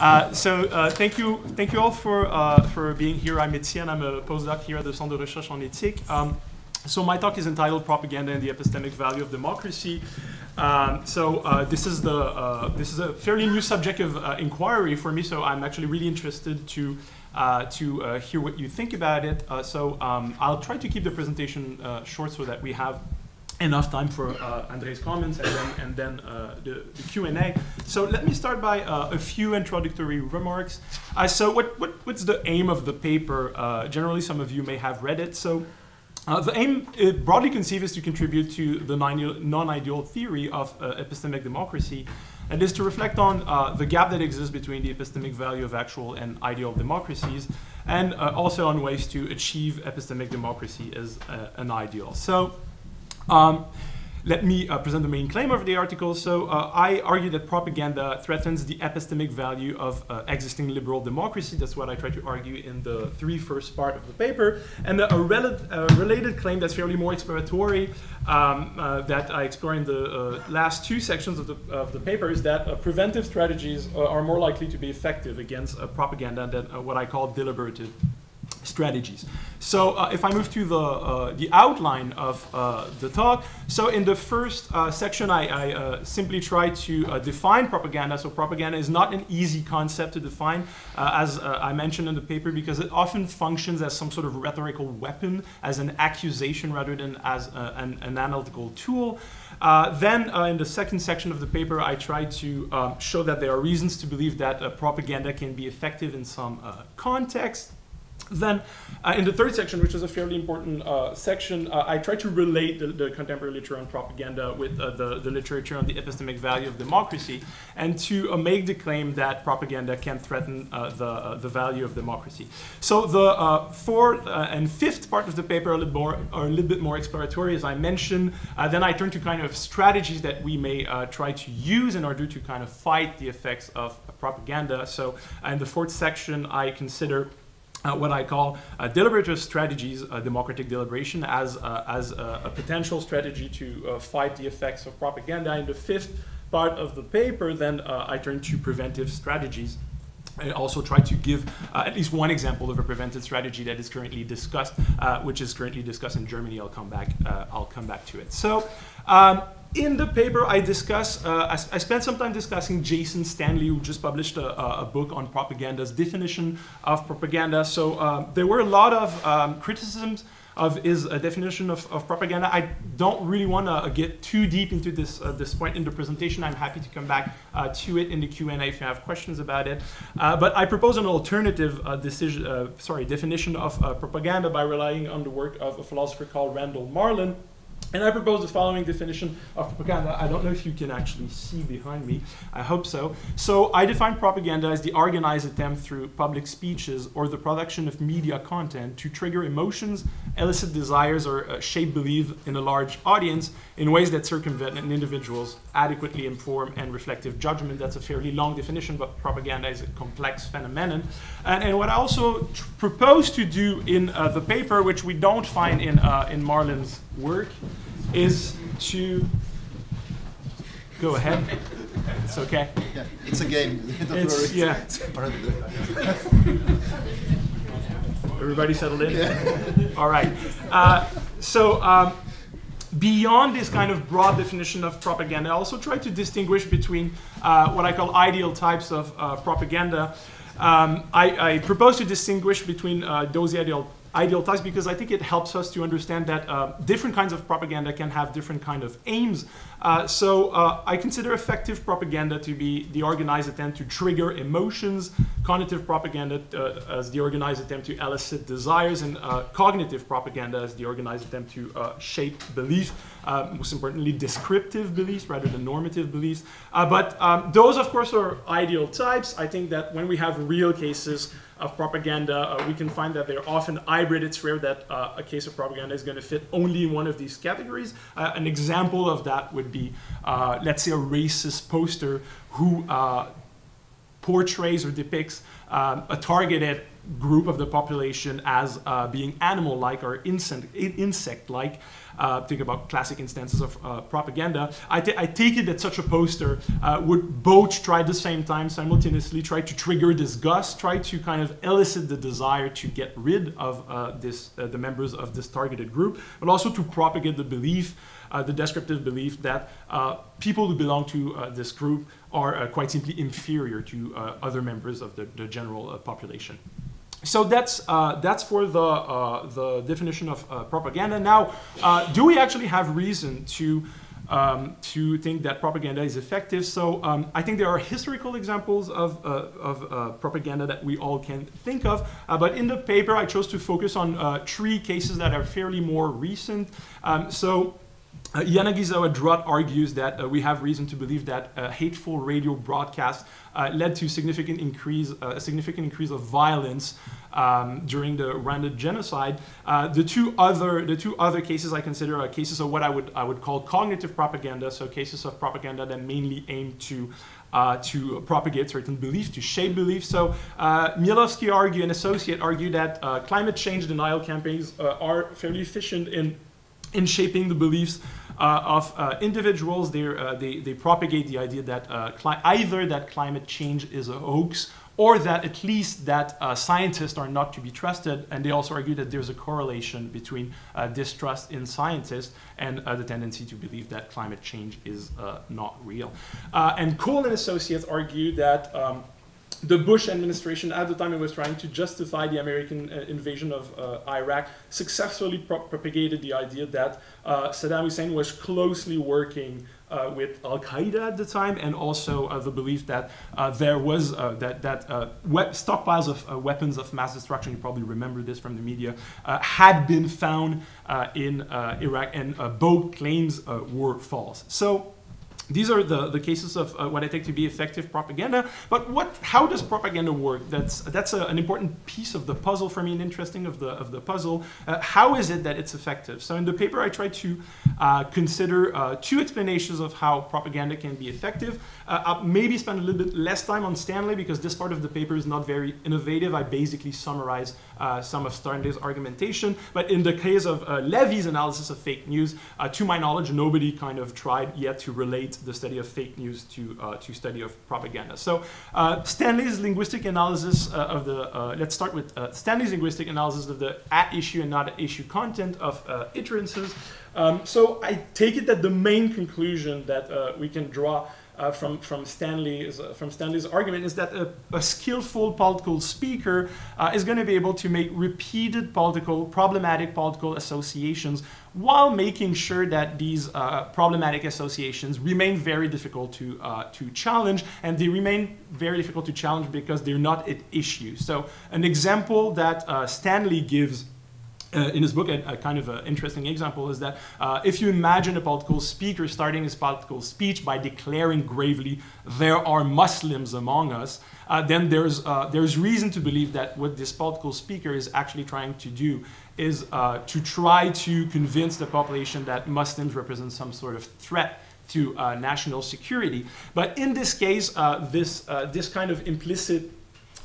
Uh, so uh, thank you, thank you all for uh, for being here. I'm Etienne. I'm a postdoc here at the Centre de Recherche en Éthique. Um, so my talk is entitled "Propaganda and the Epistemic Value of Democracy." Um, so uh, this is the uh, this is a fairly new subject of inquiry for me. So I'm actually really interested to to hear what you think about it. so um, I'll try to keep the presentation short so that we have enough time for uh, Andrei's comments and then, and then uh, the, the Q&A. So let me start by uh, a few introductory remarks. Uh, so what, what, what's the aim of the paper? Uh, generally, some of you may have read it. So uh, the aim, broadly conceived, is to contribute to the non-ideal theory of epistemic democracy, and is to reflect on the gap that exists between the epistemic value of actual and ideal democracies, and also on ways to achieve epistemic democracy as an ideal. So um, let me uh, present the main claim of the article. So uh, I argue that propaganda threatens the epistemic value of uh, existing liberal democracy. That's what I try to argue in the three first part of the paper. And a rel related claim that's fairly more exploratory um, uh, that I explore in the uh, last two sections of the, of the paper is that uh, preventive strategies are more likely to be effective against propaganda than what I call deliberative strategies. So uh, if I move to the, uh, the outline of uh, the talk, so in the first uh, section I, I uh, simply try to uh, define propaganda. So propaganda is not an easy concept to define, as I mentioned in the paper, because it often functions as some sort of rhetorical weapon, as an accusation rather than as an, an, analytical tool. then in the second section of the paper, I try to um, show that there are reasons to believe that propaganda can be effective in some context. Then, uh, in the third section, which is a fairly important uh, section, uh, I try to relate the, the, contemporary literature on propaganda with uh, the, the literature on the epistemic value of democracy, and to uh, make the claim that propaganda can threaten uh, the, the value of democracy. So the fourth and fifth part of the paper are a little, more, are a little bit more exploratory, as I mentioned. then I turn to kind of strategies that we may try to use in order to kind of fight the effects of propaganda. So in the fourth section, I consider uh, what I call uh, deliberative strategies, uh, democratic deliberation, as, uh, as a potential strategy to uh, fight the effects of propaganda. In the fifth part of the paper, then uh, I turn to preventive strategies. I also try to give at least one example of a preventive strategy that is currently discussed, which is currently discussed in Germany. I'll come back. I'll come back to it. So. Um, in the paper, I discuss, uh, I, I, spent some time discussing Jason Stanley, who just published a, a book on propaganda's definition of propaganda. So uh, there were a lot of um, criticisms of his uh, definition of, of, propaganda. I don't really want to uh, get too deep into this uh, this point in the presentation. I'm happy to come back uh, to it in the Q&A if you have questions about it. but I propose an alternative decision, sorry, definition of propaganda by relying on the work of a philosopher called Randall Marlin. And I propose the following definition of propaganda. I don't know if you can actually see behind me. I hope so. So I define propaganda as the organized attempt through public speeches or the production of media content to trigger emotions, elicit desires, or uh, shape belief in a large audience in ways that circumvent an individual's adequately informed and reflective judgment. That's a fairly long definition, but propaganda is a complex phenomenon. And, and what I also propose to do in uh, the paper, which we don't find in, uh, in Marlin's work, is to go ahead. It's okay. Yeah, it's a game. it's, yeah. Everybody settled in? Yeah. All right. Uh, so um, beyond this kind of broad definition of propaganda, I also try to distinguish between uh, what I call ideal types of uh, propaganda. Um, I, I, propose to distinguish between uh, those ideal ideal types because I think it helps us to understand that uh, different kinds of propaganda can have different kind of aims. Uh, so uh, I consider affective propaganda to be the organized attempt to trigger emotions, conative propaganda uh, as the organized attempt to elicit desires, and uh, cognitive propaganda as the organized attempt to uh, shape belief, most importantly descriptive beliefs rather than normative beliefs. but um, those of course are ideal types. I think that when we have real cases of propaganda, uh, we can find that they're often hybrid. It's rare that uh, a case of propaganda is going to fit only in one of these categories. Uh, an example of that would be, uh, let's say, a racist poster who uh, portrays or depicts um, a targeted group of the population as being animal-like or insect-like. Uh, think about classic instances of uh, propaganda. I, I, take it that such a poster uh, would both try at the same time, simultaneously, try to trigger disgust, try to kind of elicit the desire to get rid of uh, this, uh, the members of this targeted group, but also to propagate the belief uh, the descriptive belief that uh, people who belong to uh, this group are quite simply inferior to other members of the, the general population. So that's, uh, that's for the, uh, the definition of uh, propaganda. Now, do we actually have reason to, um, to think that propaganda is effective? So um, I think there are historical examples of, of propaganda that we all can think of. but in the paper, I chose to focus on three cases that are fairly more recent. Um, so uh, Yanagizawa argues that uh, we have reason to believe that uh, hateful radio broadcasts uh, led to significant increase, uh, a significant increase of violence um, during the Rwanda genocide. Uh, the two other the two other cases I consider are cases of what I would I would call cognitive propaganda, so cases of propaganda that mainly aim to uh, to propagate certain beliefs, to shape beliefs. So uh, Hmielowski argue and associate argue that uh, climate change denial campaigns are fairly efficient in in shaping the beliefs of uh, individuals. Uh, they, they propagate the idea that either that climate change is a hoax or that at least that uh, scientists are not to be trusted. And they also argue that there's a correlation between uh, distrust in scientists and uh, the tendency to believe that climate change is not real. and Kull and Associates argue that um, the Bush administration at the time it was trying to justify the American uh, invasion of uh, Iraq successfully pro propagated the idea that uh, Saddam Hussein was closely working uh, with Al Qaeda at the time, and also uh, the belief that uh, there was that that stockpiles of weapons of mass destruction. You probably remember this from the media had been found in Iraq, and both claims were false. So. These are the, the cases of uh, what I take to be effective propaganda. But what, how does propaganda work? That's, that's a, an important piece of the puzzle for me and interesting of the, of the puzzle. Uh, how is it that it's effective? So in the paper, I try to uh, consider uh, two explanations of how propaganda can be effective. Uh, I'll maybe spend a little bit less time on Stanley because this part of the paper is not very innovative. I basically summarize some of Stanley's argumentation. But in the case of Levy's analysis of fake news, to my knowledge, nobody kind of tried yet to relate the study of fake news to, uh, to study of propaganda. So uh, Stanley's linguistic analysis uh, of the, uh, let's start with uh, Stanley's linguistic analysis of the at issue and not at issue content of utterances. Um, so I take it that the main conclusion that we can draw uh, from, from, Stanley's, uh, from Stanley's argument is that a, a skillful political speaker uh, is going to be able to make repeated political, problematic political associations while making sure that these uh, problematic associations remain very difficult to, uh, to challenge. And they remain very difficult to challenge because they're not at issue. So an example that Stanley gives uh, in his book, a, a kind of interesting example is that uh, if you imagine a political speaker starting his political speech by declaring gravely, there are Muslims among us, uh, then there's, uh, there's reason to believe that what this political speaker is actually trying to do is uh, to try to convince the population that Muslims represent some sort of threat to uh, national security. But in this case, this, this kind of implicit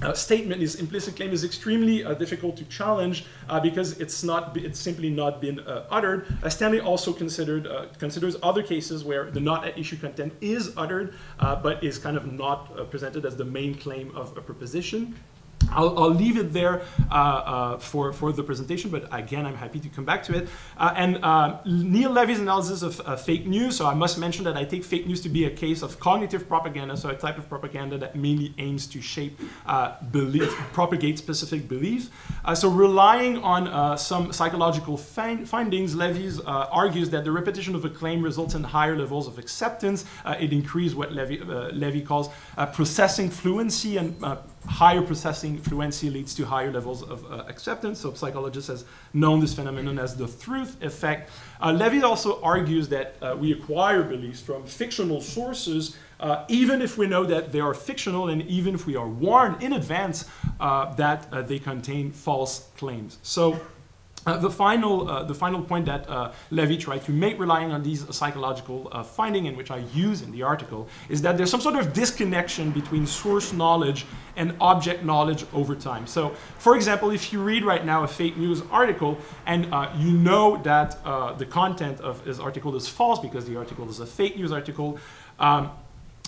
uh, statement, this implicit claim is extremely uh, difficult to challenge uh, because it's not, it's simply not been uh, uttered. Uh, Stanley also considered uh, considers other cases where the not at issue content is uttered, but is kind of not presented as the main claim of a proposition. I'll, I'll, leave it there uh, uh, for, for the presentation, but again, I'm happy to come back to it. Uh, and uh, Neil Levy's analysis of uh, fake news, so I must mention that I take fake news to be a case of cognitive propaganda, so a type of propaganda that mainly aims to shape uh, belief, propagate specific beliefs. so relying on some psychological fin findings, Levy argues that the repetition of a claim results in higher levels of acceptance. it increases what Levy, Levy calls processing fluency and higher processing fluency leads to higher levels of uh, acceptance. So psychologists has known this phenomenon as the truth effect. Uh, Levy also argues that uh, we acquire beliefs from fictional sources, uh, even if we know that they are fictional and even if we are warned in advance uh, that uh, they contain false claims. So Uh, the final, uh, the final point that uh, tried to make, relying on these psychological uh, finding, in which I use in the article, is that there's some sort of disconnection between source knowledge and object knowledge over time. So, for example, if you read right now a fake news article and uh, you know that uh, the content of his article is false because the article is a fake news article. Um,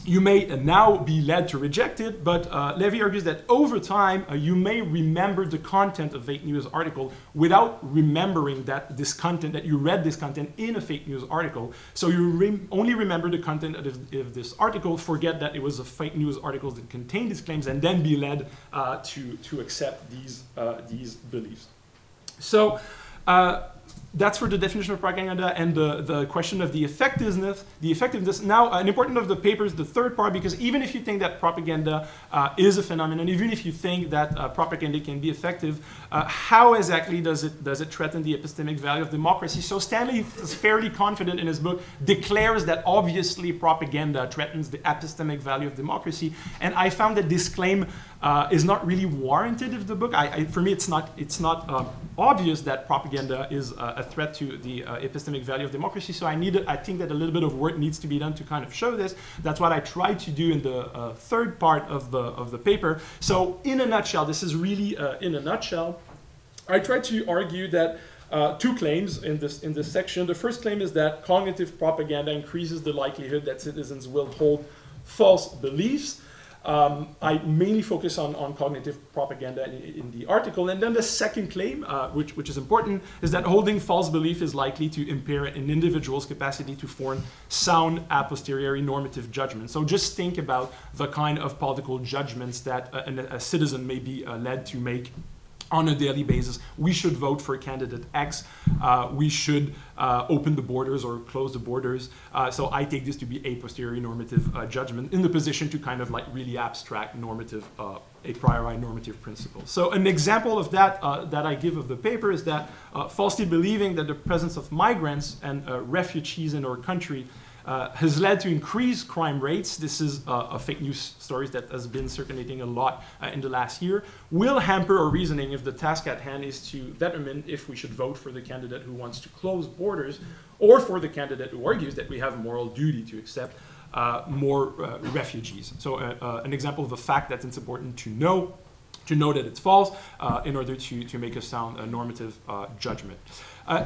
you may now be led to reject it, but uh, Levy argues that over time uh, you may remember the content of fake news article without remembering that this content that you read this content in a fake news article. So you re only remember the content of, of, this article, forget that it was a fake news article that contained these claims, and then be led uh, to to accept these uh, these beliefs. So. Uh, that's for the definition of propaganda and the, the question of the effectiveness. The effectiveness. Now, an important of the paper is the third part because even if you think that propaganda uh, is a phenomenon, even if you think that uh, propaganda can be effective, uh, how exactly does it does it threaten the epistemic value of democracy? So Stanley is fairly confident in his book, declares that obviously propaganda threatens the epistemic value of democracy, and I found that this claim uh, is not really warranted of the book. I, I, for me, it's not, it's not uh, obvious that propaganda is uh, a threat to the uh, epistemic value of democracy. So I need, I think that a little bit of work needs to be done to kind of show this. That's what I tried to do in the uh, third part of the, of the paper. So in a nutshell, this is really uh, in a nutshell. I tried to argue that uh, two claims in this, in this section. The first claim is that cognitive propaganda increases the likelihood that citizens will hold false beliefs. Um, I mainly focus on, on cognitive propaganda in, in, the article. And then the second claim, uh, which, which is important, is that holding false belief is likely to impair an individual's capacity to form sound a posteriori normative judgment. So just think about the kind of political judgments that a, a citizen may be uh, led to make on a daily basis. We should vote for candidate X. Uh, we should uh, open the borders or close the borders. Uh, so I take this to be a posteriori normative uh, judgment in the position to kind of like really abstract normative, uh, a priori normative principle. So an example of that uh, that I give of the paper is that falsely believing that the presence of migrants and refugees in our country uh, has led to increased crime rates. This is uh, a fake news story that has been circulating a lot uh, in the last year. Will hamper our reasoning if the task at hand is to determine if we should vote for the candidate who wants to close borders or for the candidate who argues that we have a moral duty to accept uh, more uh, refugees. So uh, an example of a fact that's important to know to know that it's false in order to, to make a sound normative judgment.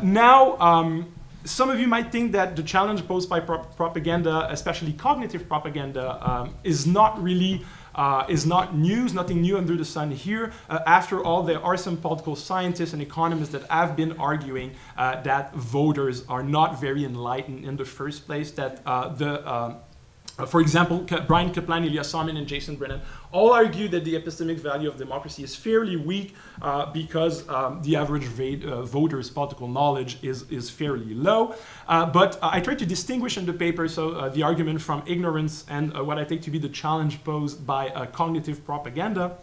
now, um, some of you might think that the challenge posed by pro propaganda, especially cognitive propaganda, um, is not really uh, is not news, nothing new under the sun here. Uh, after all, there are some political scientists and economists that have been arguing uh, that voters are not very enlightened in the first place, that uh, the um, for example, Bryan Caplan, Ilya Somin, and Jason Brennan all argue that the epistemic value of democracy is fairly weak uh, because um, the average uh, voter's political knowledge is, is fairly low. Uh, but I try to distinguish in the paper so uh, the argument from ignorance and uh, what I take to be the challenge posed by cognitive propaganda.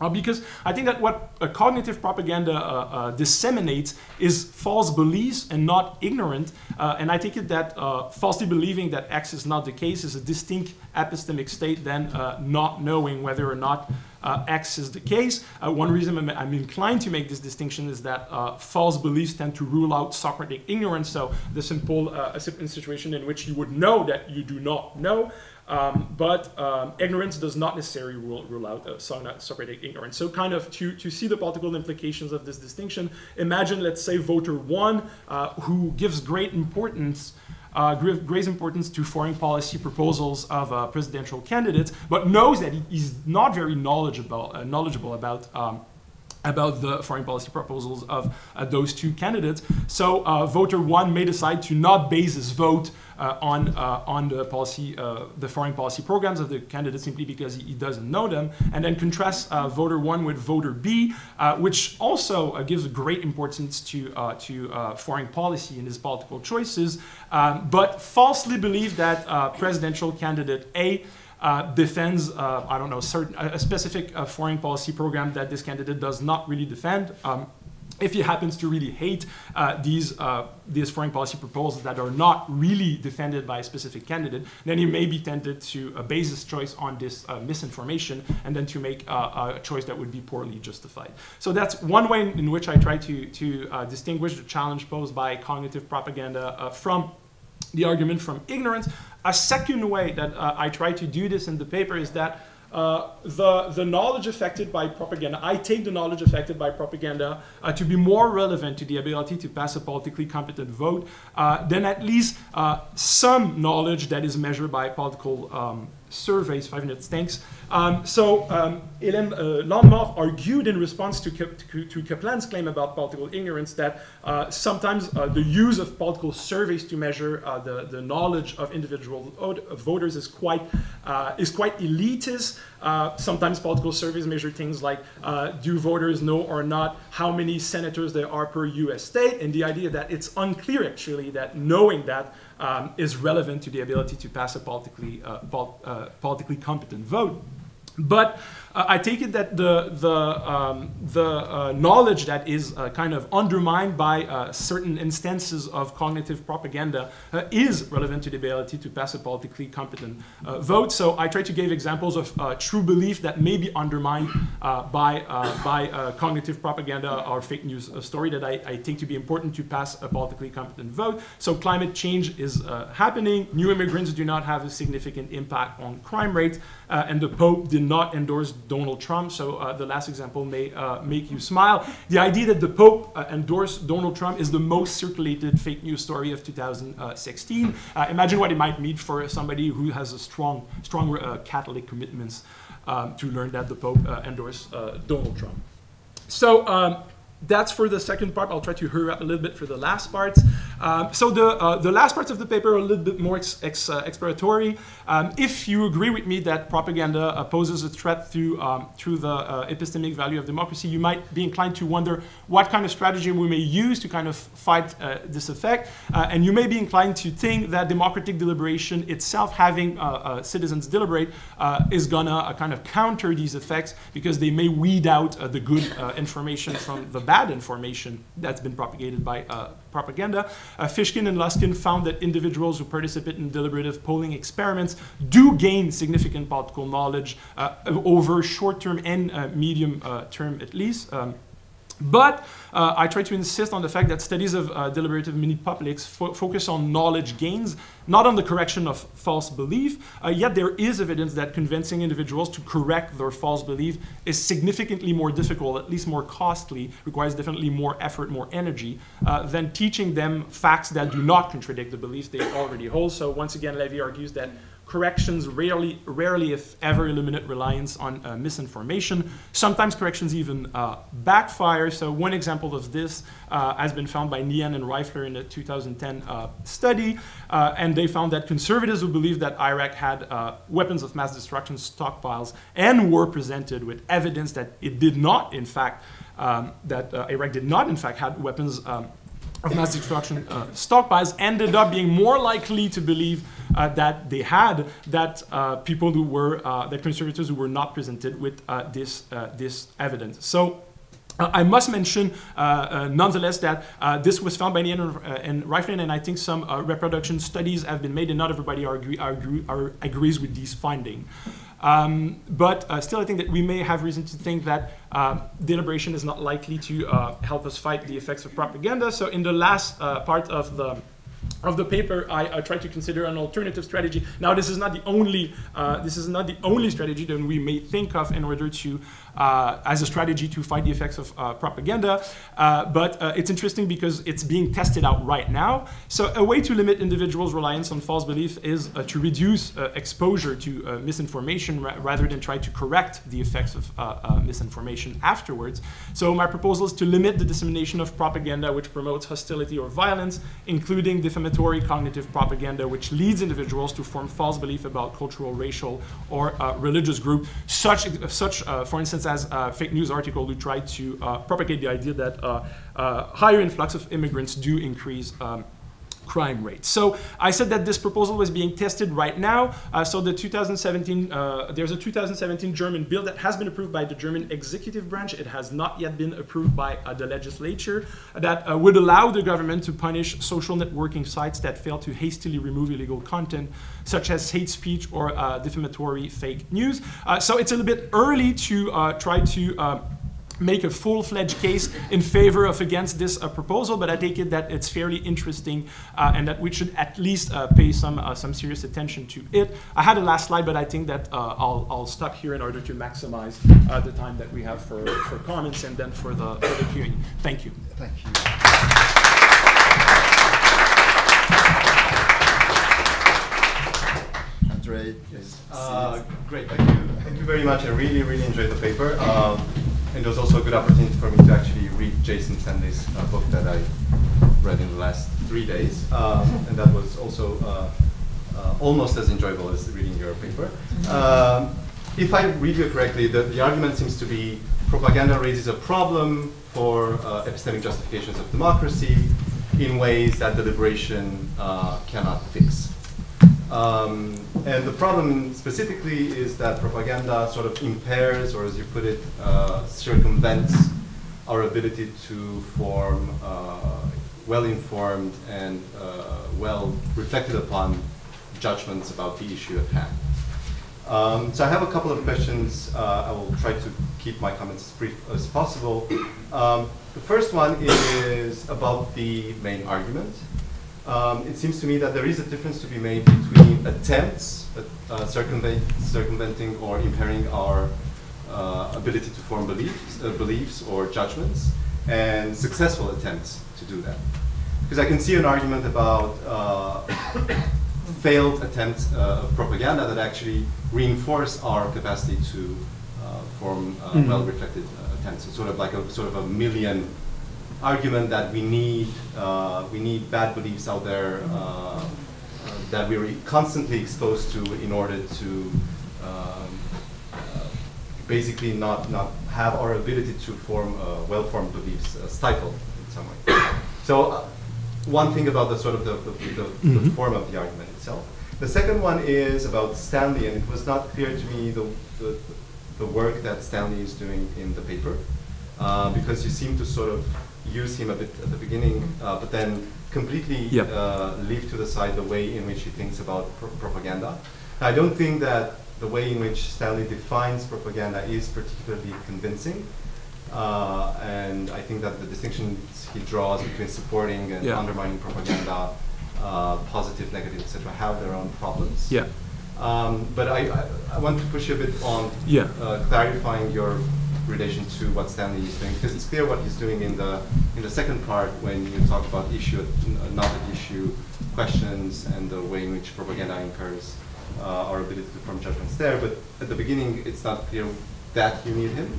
Uh, because I think that what a cognitive propaganda uh, uh, disseminates is false beliefs and not ignorant. Uh, and I take it that uh, falsely believing that X is not the case is a distinct epistemic state than uh, not knowing whether or not X is the case. one reason I'm, I'm, inclined to make this distinction is that false beliefs tend to rule out Socratic ignorance. So the simple situation in which you would know that you do not know. Um, but um, ignorance does not necessarily rule, rule out uh, Socratic ignorance. So kind of to, to see the political implications of this distinction, imagine, let's say, voter one, uh, who gives great importance uh, great importance to foreign policy proposals of uh, presidential candidates, but knows that he, he's not very knowledgeable, uh, knowledgeable about um, about the foreign policy proposals of uh, those two candidates. So uh, voter one may decide to not base his vote on, uh, on the policy, uh, the foreign policy programs of the candidate simply because he, doesn't know them, and then contrast uh, voter one with voter B, which also gives great importance to, to foreign policy in his political choices, um, but falsely believe that presidential candidate A uh, defends, uh, I don't know, certain, a specific uh, foreign policy program that this candidate does not really defend. Um, if he happens to really hate uh, these, uh, these foreign policy proposals that are not really defended by a specific candidate, then he may be tempted to uh, base his choice on this uh, misinformation and then to make uh, a choice that would be poorly justified. So that's one way in, in which I try to, to uh, distinguish the challenge posed by cognitive propaganda from the argument from ignorance. A second way that I try to do this in the paper is that uh, the, the knowledge affected by propaganda, I take the knowledge affected by propaganda uh, to be more relevant to the ability to pass a politically competent vote uh, than at least uh, some knowledge that is measured by political um, surveys, five minutes, thanks. Um, so um, Hélène uh, Landemore argued in response to, to, to, Caplan's claim about political ignorance that uh, sometimes uh, the use of political surveys to measure uh, the, the knowledge of individual voters is quite, uh, is quite elitist. Uh, sometimes political surveys measure things like do voters know or not how many senators there are per US state, and the idea that it's unclear actually that knowing that um, is relevant to the ability to pass a politically, uh, pol uh, politically competent vote. But uh, I take it that the, the, um, the uh, knowledge that is uh, kind of undermined by uh, certain instances of cognitive propaganda uh, is relevant to the ability to pass a politically competent uh, vote. So I try to give examples of true belief that may be undermined by, by cognitive propaganda or fake news story that I, I, take to be important to pass a politically competent vote. So climate change is happening. New immigrants do not have a significant impact on crime rates. and the Pope did not endorse Donald Trump. So uh, the last example may uh, make you smile. The idea that the Pope uh, endorsed Donald Trump is the most circulated fake news story of 2016. Uh, imagine what it might mean for somebody who has a strong, strong uh, Catholic commitments um, to learn that the Pope uh, endorsed Donald Trump. So um, that's for the second part. I'll try to hurry up a little bit for the last parts. Um, so the, uh, the last parts of the paper are a little bit more ex ex uh, exploratory. Um, if you agree with me that propaganda uh, poses a threat through, um, through the uh, epistemic value of democracy, you might be inclined to wonder what kind of strategy we may use to kind of fight uh, this effect. Uh, and you may be inclined to think that democratic deliberation itself, having citizens deliberate, is gonna kind of counter these effects because they may weed out the good information from the bad information that's been propagated by uh, propaganda. Uh, Fishkin and Luskin found that individuals who participate in deliberative polling experiments do gain significant political knowledge uh, over short-term and uh, medium-term uh, at least. Um, but uh, I try to insist on the fact that studies of uh, deliberative mini publics fo focus on knowledge gains, not on the correction of false belief. Uh, yet there is evidence that convincing individuals to correct their false belief is significantly more difficult, at least more costly, requires definitely more effort, more energy, uh, than teaching them facts that do not contradict the beliefs they already hold. So once again, Levy argues that corrections rarely, rarely if ever eliminate reliance on uh, misinformation. Sometimes corrections even uh, backfire. So one example of this uh, has been found by Nyhan and Reifler in a 2010 uh, study. Uh, and they found that conservatives who believed that Iraq had uh, weapons of mass destruction stockpiles and were presented with evidence that it did not, in fact, um, that Iraq did not, in fact, have weapons um, of mass destruction uh, stockpiles ended up being more likely to believe uh, that they had that uh, people who were uh, that conservators who were not presented with uh, this uh, this evidence. So. I must mention, nonetheless, that this was found by Nyhan and Reifler, and I think some reproduction studies have been made, and not everybody agree, agree, agrees with these findings. Um, but uh, still, I think that we may have reason to think that uh, deliberation is not likely to uh, help us fight the effects of propaganda. So in the last uh, part of the of the paper, I, I try to consider an alternative strategy. Now, this is not the only uh, this is not the only strategy that we may think of in order to as a strategy to fight the effects of uh, propaganda. Uh, but uh, it's interesting because it's being tested out right now. So a way to limit individuals' reliance on false belief is uh, to reduce uh, exposure to misinformation ra rather than try to correct the effects of misinformation afterwards. So my proposal is to limit the dissemination of propaganda which promotes hostility or violence, including defamatory cognitive propaganda which leads individuals to form false belief about cultural, racial, or religious group. Such, such for instance, as a fake news article who tried to uh, propagate the idea that uh, uh, higher influx of immigrants do increase um, crime rate. So I said that this proposal was being tested right now. Uh, so the 2017, uh, there's a 2017 German bill that has been approved by the German executive branch. It has not yet been approved by uh, the legislature that uh, would allow the government to punish social networking sites that fail to hastily remove illegal content, such as hate speech or uh, defamatory fake news. Uh, so it's a little bit early to try to make a full-fledged case in favor of against this uh, proposal, but I take it that it's fairly interesting uh, and that we should at least uh, pay some uh, some serious attention to it. I had a last slide, but I think that uh, I'll, I'll stop here in order to maximize uh, the time that we have for, for comments and then for the, for the Q&A. Thank you. Thank you. Andrei, please. great, thank you. Thank you very much. I really, really enjoyed the paper. Um, and it was also a good opportunity for me to actually read Jason Stanley's uh, book that I read in the last three days, um, and that was also uh, uh, almost as enjoyable as reading your paper. Um, if I read you correctly, the, the argument seems to be propaganda raises a problem for uh, epistemic justifications of democracy in ways that deliberation uh, cannot fix. Um, and the problem specifically is that propaganda sort of impairs, or as you put it, uh, circumvents our ability to form uh, well-informed and uh, well-reflected upon judgments about the issue at hand. Um, so I have a couple of questions. Uh, I will try to keep my comments as brief as possible. Um, the first one is about the main argument um, it seems to me that there is a difference to be made between attempts at uh, circumvent, circumventing or impairing our uh, ability to form beliefs, uh, beliefs or judgments and successful attempts to do that. Because I can see an argument about uh, failed attempts uh, of propaganda that actually reinforce our capacity to uh, form mm -hmm. well-reflected attempts. It's sort of like a sort of a Millian argument that we need uh, we need bad beliefs out there uh, that we're constantly exposed to in order to um, uh, basically not not have our ability to form uh, well-formed beliefs uh, stifled in some way. So uh, one thing about the sort of the, the, the, mm -hmm. the, form of the argument itself. The second one is about Stanley, and it was not clear to me the, the, the work that Stanley is doing in the paper, because you seem to sort of use him a bit at the beginning, uh, but then completely yep. uh, leave to the side the way in which he thinks about pro propaganda. I don't think that the way in which Stanley defines propaganda is particularly convincing. Uh, and I think that the distinctions he draws between supporting and yeah. undermining propaganda, uh, positive, negative, etc., have their own problems. Yeah. Um, but I, I, I, want to push a bit on yeah. Uh, clarifying your relation to what Stanley is doing, because it's clear what he's doing in the in the second part when you talk about issue, not issue, questions, and the way in which propaganda incurs uh, our ability to form judgments there. But at the beginning, it's not clear that you need him.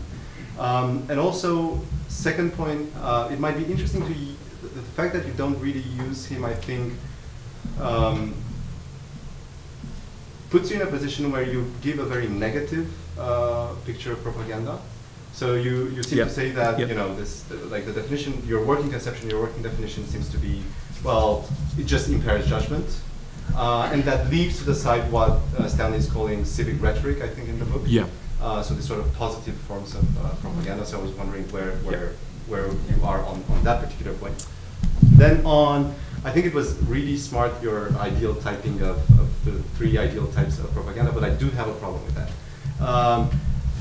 Um, and also, second point, uh, it might be interesting to the, the, fact that you don't really use him. I think. Um, puts you in a position where you give a very negative uh, picture of propaganda. So you, you seem to say that you know this like the definition your working conception your working definition seems to be well it just impairs judgment uh, and that leaves to the side what uh, Stanley is calling civic rhetoric I think in the book. Yeah. Uh, so these sort of positive forms of uh, propaganda. So I was wondering where where where you are on, on that particular point. Then on I think it was really smart your ideal typing of, of the three ideal types of propaganda but I do have a problem with that. Um,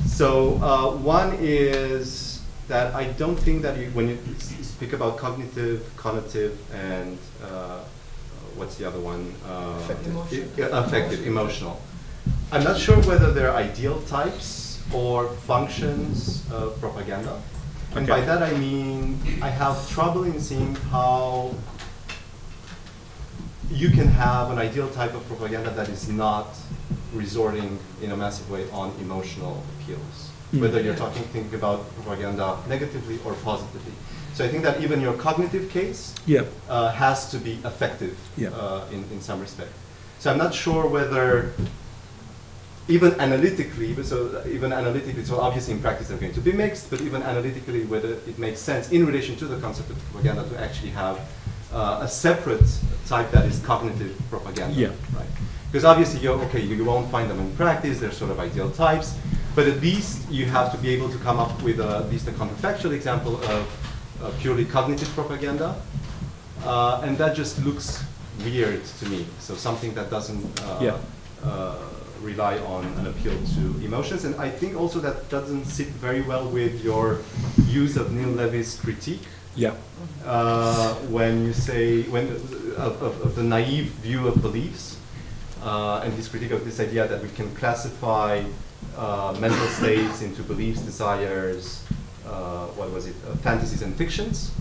so uh, one is that I don't think that you, when you speak about cognitive, conative, and uh, what's the other one? Uh, affective. affective, emotional. I'm not sure whether they're ideal types or functions of propaganda. And by that I mean I have trouble in seeing how you can have an ideal type of propaganda that is not resorting in a massive way on emotional appeals, mm. whether you're talking thinking about propaganda negatively or positively. So I think that even your cognitive case yeah. uh, has to be effective yeah. uh, in, in some respect. So I'm not sure whether even analytically, so even analytically, so obviously in practice they're going to be mixed, but even analytically whether it makes sense in relation to the concept of propaganda to actually have uh, a separate type that is cognitive propaganda. Yeah. Right. Because obviously, you okay, you won't find them in practice. They're sort of ideal types, but at least you have to be able to come up with a, at least a counterfactual example of uh, purely cognitive propaganda, uh, and that just looks weird to me. So something that doesn't uh, Yeah. uh, rely on an appeal to emotions, and I think also that doesn't sit very well with your use of Neil Levy's critique Yeah. uh, when you say when of, of, of the naive view of beliefs uh, and his critique of this idea that we can classify uh, mental states into beliefs, desires, uh, what was it, uh, fantasies and fictions,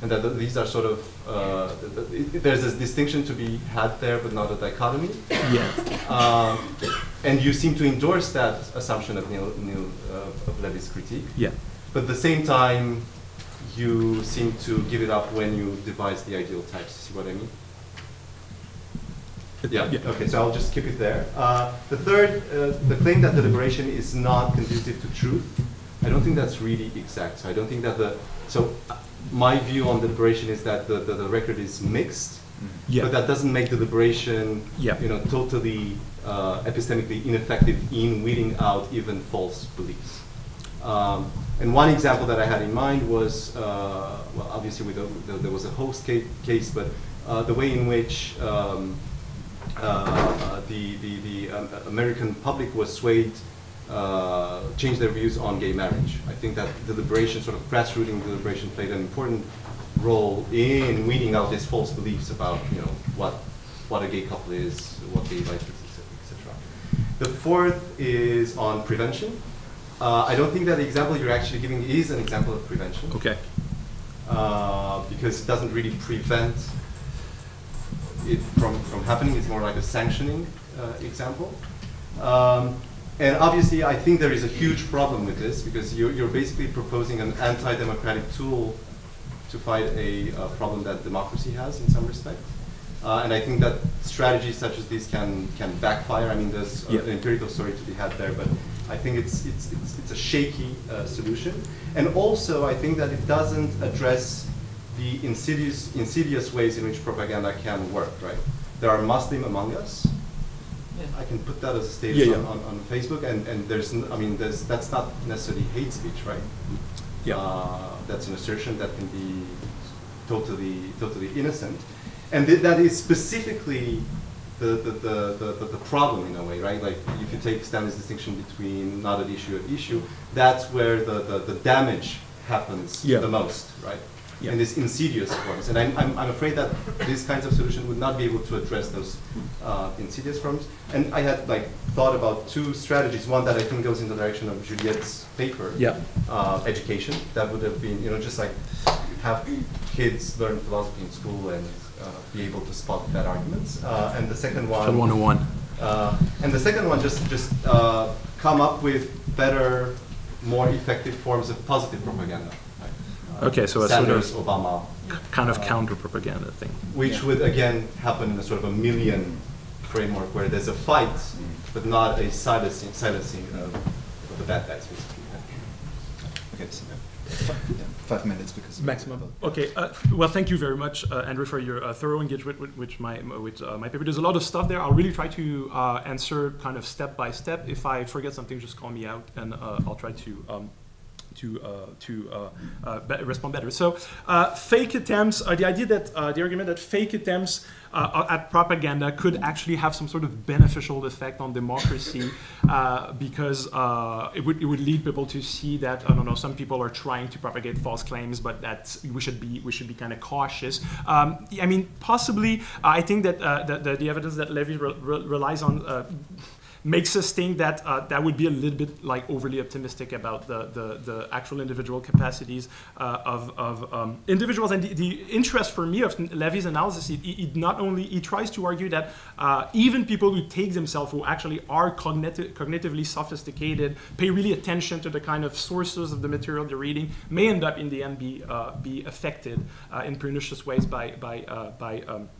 and that th- these are sort of uh, th- th- there's this distinction to be had there, but not a dichotomy. Yeah. Um, and you seem to endorse that assumption of Neil, Neil uh, of Levy's critique. Yeah. But at the same time, you seem to give it up when you devise the ideal types. See what I mean? Yeah. Okay. So I'll just keep it there. Uh, the third, uh, the claim that deliberation is not conducive to truth. I don't think that's really exact. So I don't think that the so uh, my view on deliberation is that the, the, the record is mixed, Yeah. but that doesn't make deliberation, Yeah. you know, totally uh, epistemically ineffective in weeding out even false beliefs. Um, and one example that I had in mind was, uh, well, obviously with the, the, there was a host case, but uh, the way in which um, uh, the, the, the um, American public was swayed, uh, changed their views on gay marriage. I think that deliberation, sort of grassrooting deliberation, played an important role in weeding out these false beliefs about, you know, what, what a gay couple is, what gay life is, etc. The fourth is on prevention. Uh, I don't think that the example you're actually giving is an example of prevention Okay. uh, because it doesn't really prevent it from, from happening. It's more like a sanctioning uh, example. Um, and obviously, I think there is a huge problem with this because you're, you're basically proposing an anti-democratic tool to fight a, uh problem that democracy has in some respect. Uh, and I think that strategies such as these can, can backfire. I mean, there's Yeah. an empirical story to be had there, but I think it's, it's, it's, it's a shaky uh, solution. And also, I think that it doesn't address the insidious, insidious ways in which propaganda can work, right? There are Muslim among us. I can put that as a status Yeah, yeah. On, on, on Facebook, and, and there's, n- I mean, there's, that's not necessarily hate speech, right? Yeah. Uh, that's an assertion that can be totally, totally innocent. And th- that is specifically the, the, the, the, the, the problem in a way, right? Like if you take Stanley's distinction between not an issue at issue, that's where the, the, the damage happens Yeah. the most, right? Yeah. In these insidious forms. And I'm, I'm, I'm afraid that these kinds of solutions would not be able to address those uh, insidious forms. And I had like thought about two strategies. One that I think goes in the direction of Juliette's paper Yeah. uh, education. That would have been, you know, just like have kids learn philosophy in school and uh, be able to spot bad arguments. Uh, and the second one, Phil 101. uh, and the second one, just just uh, come up with better, more effective forms of positive propaganda. Like, Okay, so a sort of- Sanders, Obama, Kind of Uh, counter propaganda thing. which Yeah. would again happen in a sort of a Millian framework where there's a fight, but not a silencing, silencing of, of the bad guys, basically. Okay, so fi- yeah, five minutes because. Maximum. Okay. Uh, well, thank you very much, uh, Andrew, for your uh, thorough engagement with, with my with uh, my paper. There's a lot of stuff there. I'll really try to uh, answer kind of step by step. If I forget something, just call me out, and uh, I'll try to. Um, to uh, to uh, uh, be- respond better. So, fake attempts. Uh, the idea that the argument that fake attempts at propaganda could actually have some sort of beneficial effect on democracy, because it would it would lead people to see that I don't know some people are trying to propagate false claims, but that we should be we should be kind of cautious. Um, I mean, possibly. I think that the, the the evidence that Levy re- re- relies on. Makes us think that uh, that would be a little bit like overly optimistic about the, the, the actual individual capacities uh, of, of um, individuals. And the, the interest for me of Levy's analysis, it, it not only, he tries to argue that uh, even people who take themselves, who actually are cogniti- cognitively sophisticated, pay really attention to the kind of sources of the material they're reading, may end up in the end be, uh, be affected uh, in pernicious ways by, by, uh, by um,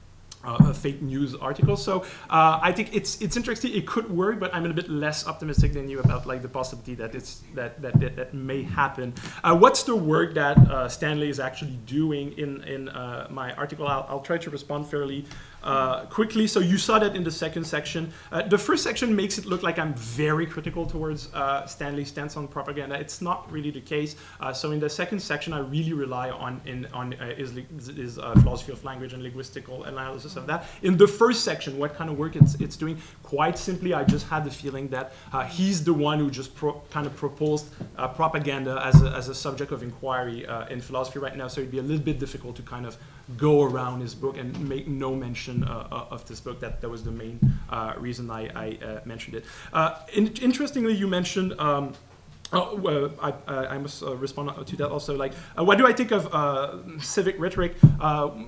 uh, a fake news article. So uh, I think it's it's interesting. It could work, but I'm a bit less optimistic than you about like the possibility that it's that that that, that may happen. Uh, what's the work that uh, Stanley is actually doing in in uh, my article? I'll, I'll try to respond fairly uh, quickly. So you saw that in the second section. Uh, the first section makes it look like I'm very critical towards uh, Stanley's stance on propaganda. It's not really the case. Uh, so in the second section, I really rely on in, on uh, his, uh, philosophy of language and linguistical analysis of that. In the first section, what kind of work it's, it's doing, quite simply, I just had the feeling that he's the one who just kind of proposed propaganda as a, as a subject of inquiry in philosophy right now. So it'd be a little bit difficult to kind of go around his book and make no mention uh, uh, of this book. That that was the main uh, reason I, I uh, mentioned it. In, interestingly, you mentioned. Um, Oh, well, I, I must uh, respond to that also. Like, uh, what do I think of uh, civic rhetoric?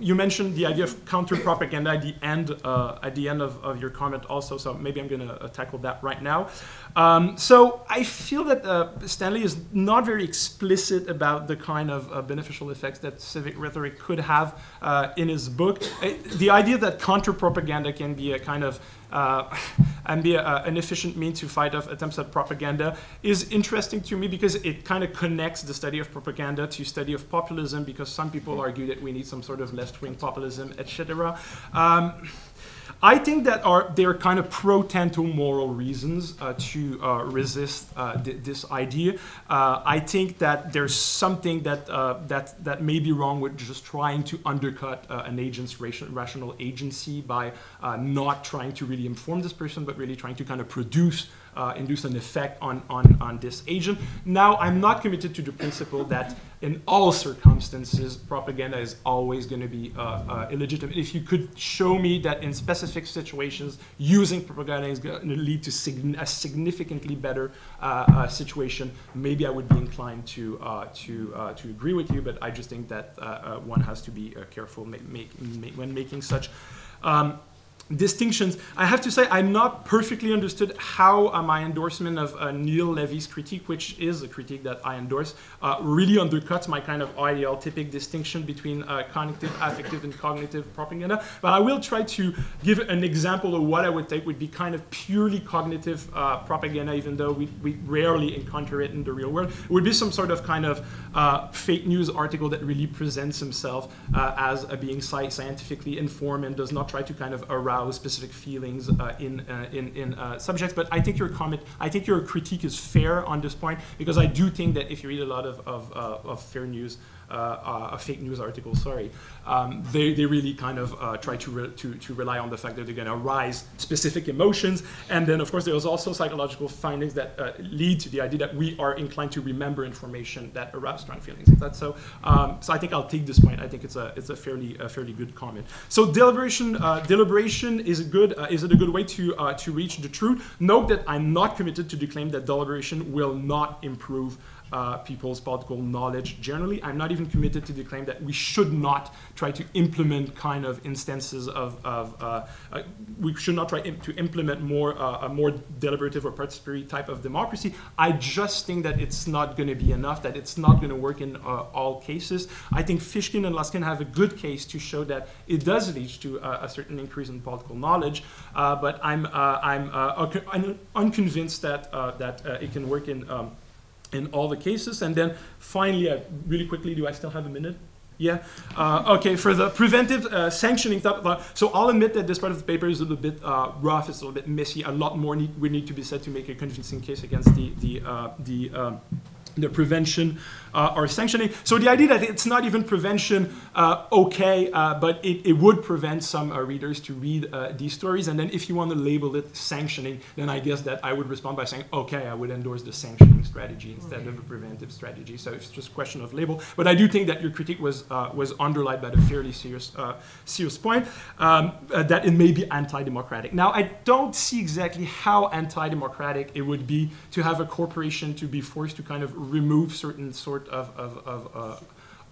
you mentioned the idea of counter propaganda at the end, at the end of, of your comment also. So maybe I'm going to tackle that right now. Um, so I feel that Stanley is not very explicit about the kind of beneficial effects that civic rhetoric could have in his book. the idea that counter propaganda can be a kind of uh, and be an efficient means to fight off attempts at propaganda is interesting to me because it kind of connects the study of propaganda to study of populism because some people argue that we need some sort of left-wing populism, etc. Um, I think that are there are kind of pro-tanto moral reasons uh, to uh, resist uh, th this idea. Uh, I think that there's something that uh, that that may be wrong with just trying to undercut uh, an agent's rational agency by not trying to really inform this person, but really trying to kind of produce uh, induce an effect on, on, on this agent. Now, I'm not committed to the principle that in all circumstances, propaganda is always going to be uh, uh, illegitimate. If you could show me that in specific situations, using propaganda is going to lead to sig a significantly better uh, uh, situation, maybe I would be inclined to, uh, to, to agree with you, but I just think that one has to be careful make, make, when making such um, distinctions. I have to say I'm not perfectly understood how uh, my endorsement of uh, Neil Levy's critique, which is a critique that I endorse, uh, really undercuts my kind of ideal typic distinction between uh, cognitive, affective, and conative propaganda. But I will try to give an example of what I would take would be kind of purely cognitive uh, propaganda, even though we, we rarely encounter it in the real world. It would be some sort of kind of uh, fake news article that really presents himself as a being scientifically informed and does not try to kind of arouse arouse specific feelings uh, in, uh, in, in uh, subjects. But I think your comment, I think your critique is fair on this point because I do think that if you read a lot of, of, of fair news, uh, a fake news article, sorry, um, they, they really kind of uh, try to, to, to rely on the fact that they're going to arise specific emotions. And then, of course, there's also psychological findings that uh, lead to the idea that we are inclined to remember information that arouse strong feelings. That's so. Um, so I think I'll take this point. I think it's a, it's a, fairly, a fairly good comment. So deliberation, uh, deliberation is, a good, uh, is it a good way to, uh, to reach the truth? Note that I'm not committed to the claim that deliberation will not improve uh, people's political knowledge generally. I'm not even committed to the claim that we should not try to implement kind of instances of, of uh, uh, we should not try to implement more uh, a more deliberative or participatory type of democracy. I just think that it's not going to be enough, that it's not going to work in uh, all cases. I think Fishkin and Luskin have a good case to show that it does lead to a certain increase in political knowledge, but I'm, I'm, I'm unconvinced that, that it can work in um, in all the cases. And then finally, uh, really quickly, do I still have a minute? Yeah. Uh, okay. For the preventive uh, sanctioning stuff, uh, so I'll admit that this part of the paper is a little bit uh, rough. It's a little bit messy. A lot more need, would need to be said to make a convincing case against the the uh, the. The prevention uh, or sanctioning. So the idea that it's not even prevention, uh, okay, uh, but it, it would prevent some uh, readers to read uh, these stories. And then if you want to label it sanctioning, then I guess that I would respond by saying, okay, I would endorse the sanctioning strategy instead of a preventive strategy. So it's just a question of label. But I do think that your critique was uh, was underlined by the fairly serious serious point um, that it may be anti-democratic. Now I don't see exactly how anti-democratic it would be to have a corporation to be forced to kind of remove certain sort of, of, of, uh,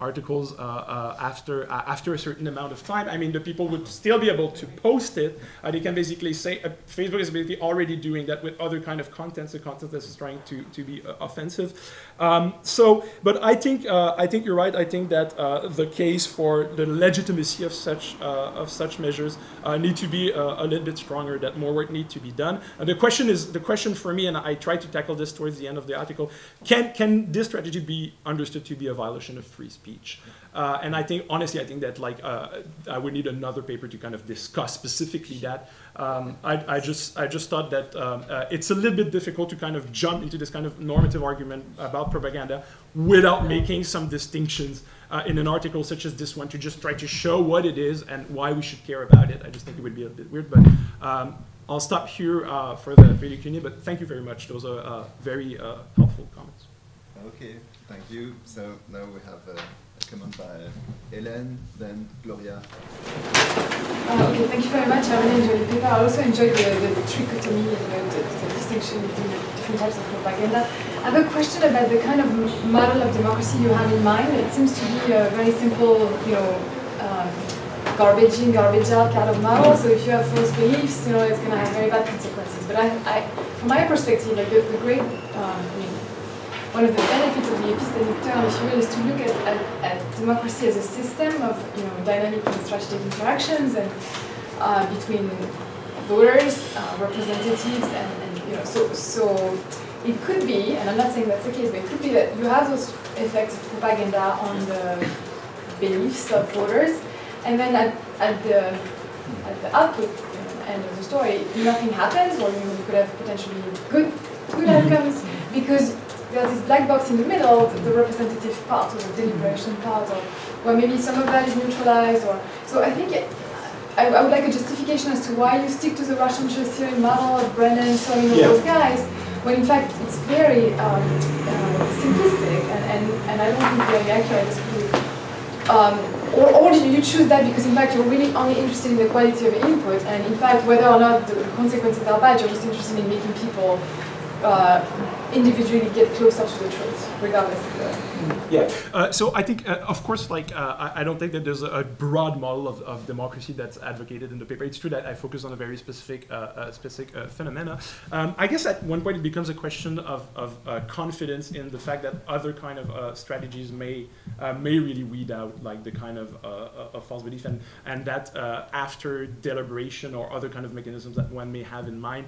articles uh, uh, after uh, after a certain amount of time. I mean, the people would still be able to post it. They can basically say uh, Facebook is basically already doing that with other kind of content, the content that is trying to to be uh, offensive. Um, so, but I think I think you're right. I think that the case for the legitimacy of such of such measures need to be a little bit stronger. That more work needs to be done. And the question is the question for me, and I try to tackle this towards the end of the article. Can can this strategy be understood to be a violation of free speech? Uh, and I think, honestly, I think that like uh, I would need another paper to kind of discuss specifically that. Um, I, I, just I just thought that um, uh, it's a little bit difficult to kind of jump into this kind of normative argument about propaganda without making some distinctions uh, in an article such as this one to just try to show what it is and why we should care about it. I just think it would be a bit weird, but. Um, I'll stop here uh, for the video Q&A, but thank you very much. Those are uh, very helpful comments. Okay, thank you. So now we have by Hélène, then Gloria. Uh, okay, thank you very much. I really enjoyed the paper. I also enjoyed the, the trichotomy and the, the, distinction between the different types of propaganda. I have a question about the kind of model of democracy you have in mind. It seems to be a very simple, you know, um, garbage in, garbage out kind of model. So if you have false beliefs, you know, it's going to have very bad consequences. But I, I from my perspective, like the, the great, um, one of the benefits of the epistemic term, if you will, is to look at, at, at democracy as a system of you know, dynamic and strategic interactions and uh, between voters, uh, representatives, and, and, you know, so, so it could be, and I'm not saying that's the case, but it could be that you have those effects of propaganda on the beliefs of voters, and then at, at the at the output end of the story, nothing happens, or you could have potentially good good mm-hmm. outcomes because there's this black box in the middle, the, the representative part, or the deliberation part, or where maybe some of that is neutralized. Or so I think it, I, I, would like a justification as to why you stick to the rational choice theory model of Brennan, so you know, yeah. those guys, when in fact it's very um, uh, simplistic and, and, and I don't think very accurate. Um, or, or did you choose that because in fact you're really only interested in the quality of input and in fact whether or not the consequences are bad, you're just interested in making people uh, individually get closer to the truth, regardless of the. Yeah. Uh, so I think, uh, of course, like uh, I, I, don't think that there's a broad model of, of, democracy that's advocated in the paper. It's true that I focus on a very specific, uh, uh, specific phenomena. Um, I guess at one point it becomes a question of, of confidence in the fact that other kind of strategies may may really weed out like the kind of, of false belief, and and that after deliberation or other kind of mechanisms that one may have in mind,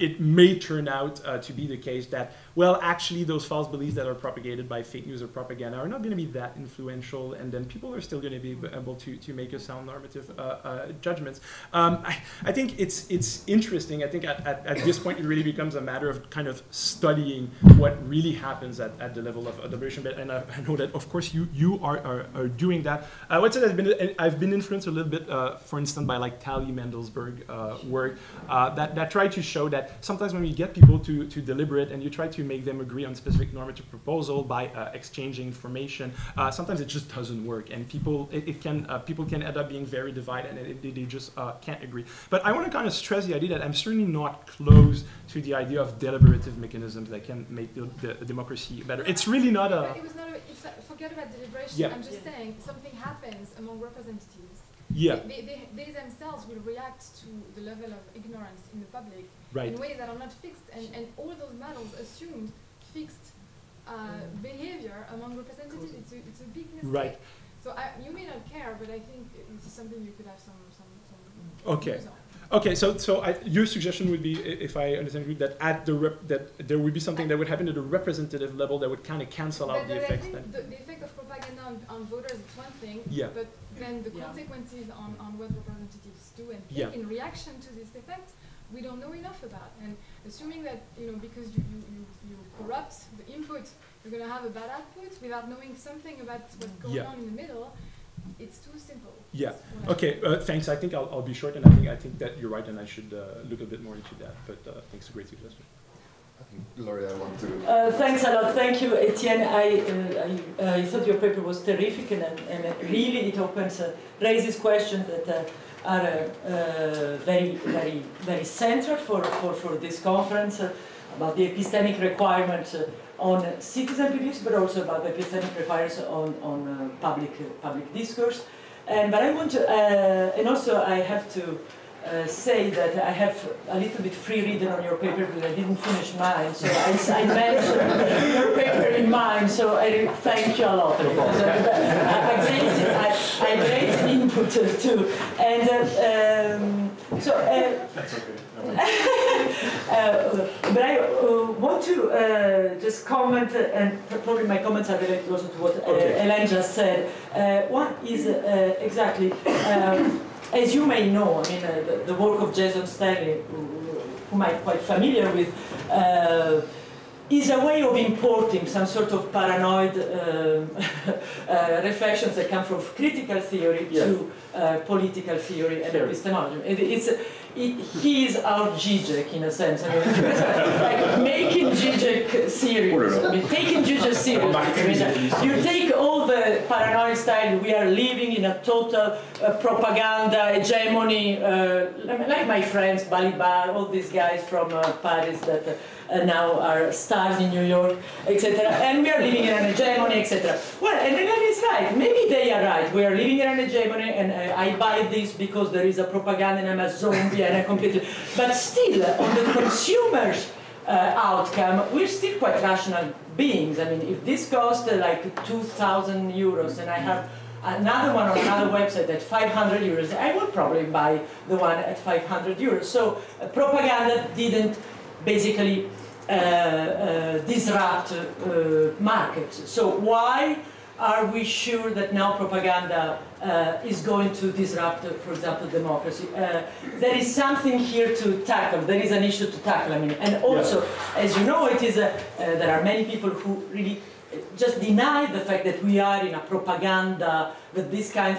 it may turn out to be the case that that well, actually, those false beliefs that are propagated by fake news or propaganda are not going to be that influential, and then people are still going to be able to, to make a sound normative uh, uh, judgments. Um, I, I think it's it's interesting. I think at, at, at, this point it really becomes a matter of kind of studying what really happens at, at the level of deliberation. And I, I know that of course you you are are, are doing that. I would say I've been I've been influenced a little bit, uh, for instance, by like Tali Mendelberg uh, work uh, that that try to show that sometimes when you get people to to deliberate and you try to make them agree on specific normative proposal by uh, exchanging information. Uh, sometimes it just doesn't work, and people it, it can uh, people can end up being very divided, and it, they just uh, can't agree. But I want to kind of stress the idea that I'm certainly not close to the idea of deliberative mechanisms that can make the, the, the democracy better. It's really not a. It was not a it's a, forget about deliberation. Yeah. I'm just yeah. saying something happens among representatives. Yeah. They, they, they, themselves will react to the level of ignorance in the public right. in ways that are not fixed, and, and all those models assumed fixed uh, mm. behavior among representatives. It's a, it's a big mistake. Right. So I, you may not care, but I think this is something you could have some some. some okay. Okay, so so I, your suggestion would be, if I understand you, that at the rep, that there would be something that would happen at the representative level that would kind of cancel out the effects. The, the, effect of propaganda on, on, voters is one thing, yeah. but then the yeah. consequences on, on what representatives do and take yeah. in reaction to this effect we don't know enough about. And assuming that, you know, because you, you, you, you corrupt the input, you're going to have a bad output without knowing something about what's going yeah. on in the middle, it's too simple. Yeah. Okay. Uh, thanks. I think I'll, I'll be short, and I think I think that you're right, and I should uh, look a bit more into that. But uh, thanks, a great suggestion. I think Gloria, I want to. Uh, thanks a lot. Thank you, Etienne. I, uh, I, I, thought your paper was terrific, and, and really it opens, uh, raises questions that are uh, very, very, very central for, for, for this conference uh, about the epistemic requirements uh, on citizen beliefs, but also about the epistemic requirements on, on uh, public, uh, public discourse. And, but I want to, uh, and also I have to uh, say that I have a little bit free reading on your paper because I didn't finish mine, so I, I mentioned your paper in mine, so I thank you a lot. So, I, I, I, I too. And uh, um, so, uh, That's okay. uh, but I uh, want to uh, just comment, and probably my comments are related also to what Okay. Hélène just said. one is exactly. Um, as you may know, I mean, uh, the, the, work of Jason Stanley, whom I'm quite familiar with, uh, is a way of importing some sort of paranoid uh, uh reflections that come from critical theory yeah. to uh, political theory and epistemology. It, it's, it, he is our Zizek in a sense. I mean, like making Zizek serious, I mean, taking Zizek serious. I mean, you take all the paranoid style, we are living in a total uh, propaganda, hegemony, uh, like my friends, Balibar, all these guys from uh, Paris that uh, now are stars in New York, etc. And we are living in an hegemony, etc. Well, and then is right. Maybe they are right. We are living in an hegemony, and uh, I buy this because there is a propaganda and I'm a zombie and I completely. But still, on the consumers. Uh, outcome, we're still quite rational beings. I mean, if this costs uh, like 2,000 euros and I have another one on another website at 500 euros, I would probably buy the one at 500 euros. So uh, propaganda didn't basically uh, uh, disrupt uh, markets. So why are we sure that now propaganda uh, is going to disrupt, uh, for example, democracy? Uh, there is something here to tackle. There is an issue to tackle. I mean, and also, yeah. as you know, it is there are many people who really just deny the fact that we are in a propaganda, that these kinds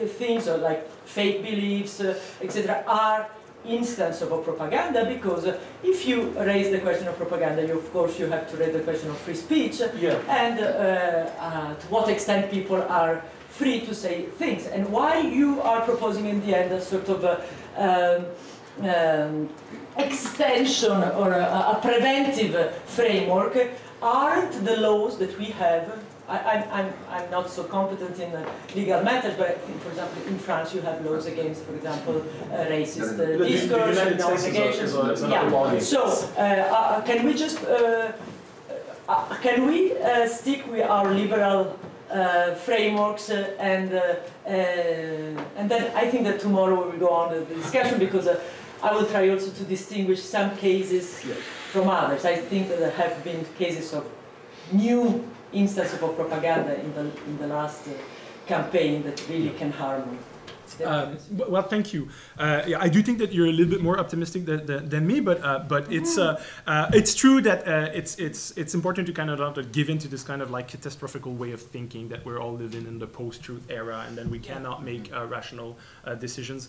of things, or like fake beliefs, etc., are instance of a propaganda because if you raise the question of propaganda, you, of course you have to raise the question of free speech yeah. and uh, uh, to what extent people are free to say things and why you are proposing in the end a sort of a, um, um, extension or a, a preventive framework aren't the laws that we have I, am I'm, I'm not so competent in uh, legal matters, but I think, for example, in France you have laws against, for example, uh, racist uh, discourse and allegations. Yeah. So, uh, uh, can we just, uh, can we stick with our liberal frameworks and, and then I think that tomorrow we will go on the discussion because I will try also to distinguish some cases from others. I think that there have been cases of new instance of propaganda in the, in the last uh, campaign that really can harm um, well, thank you. Uh, yeah, I do think that you're a little bit more optimistic than, than, than me, but uh, but it's uh, uh it's true that uh, it's it's it's important to kind of not give into this kind of like catastrophic way of thinking that we're all living in the post-truth era and then we cannot make uh, rational decisions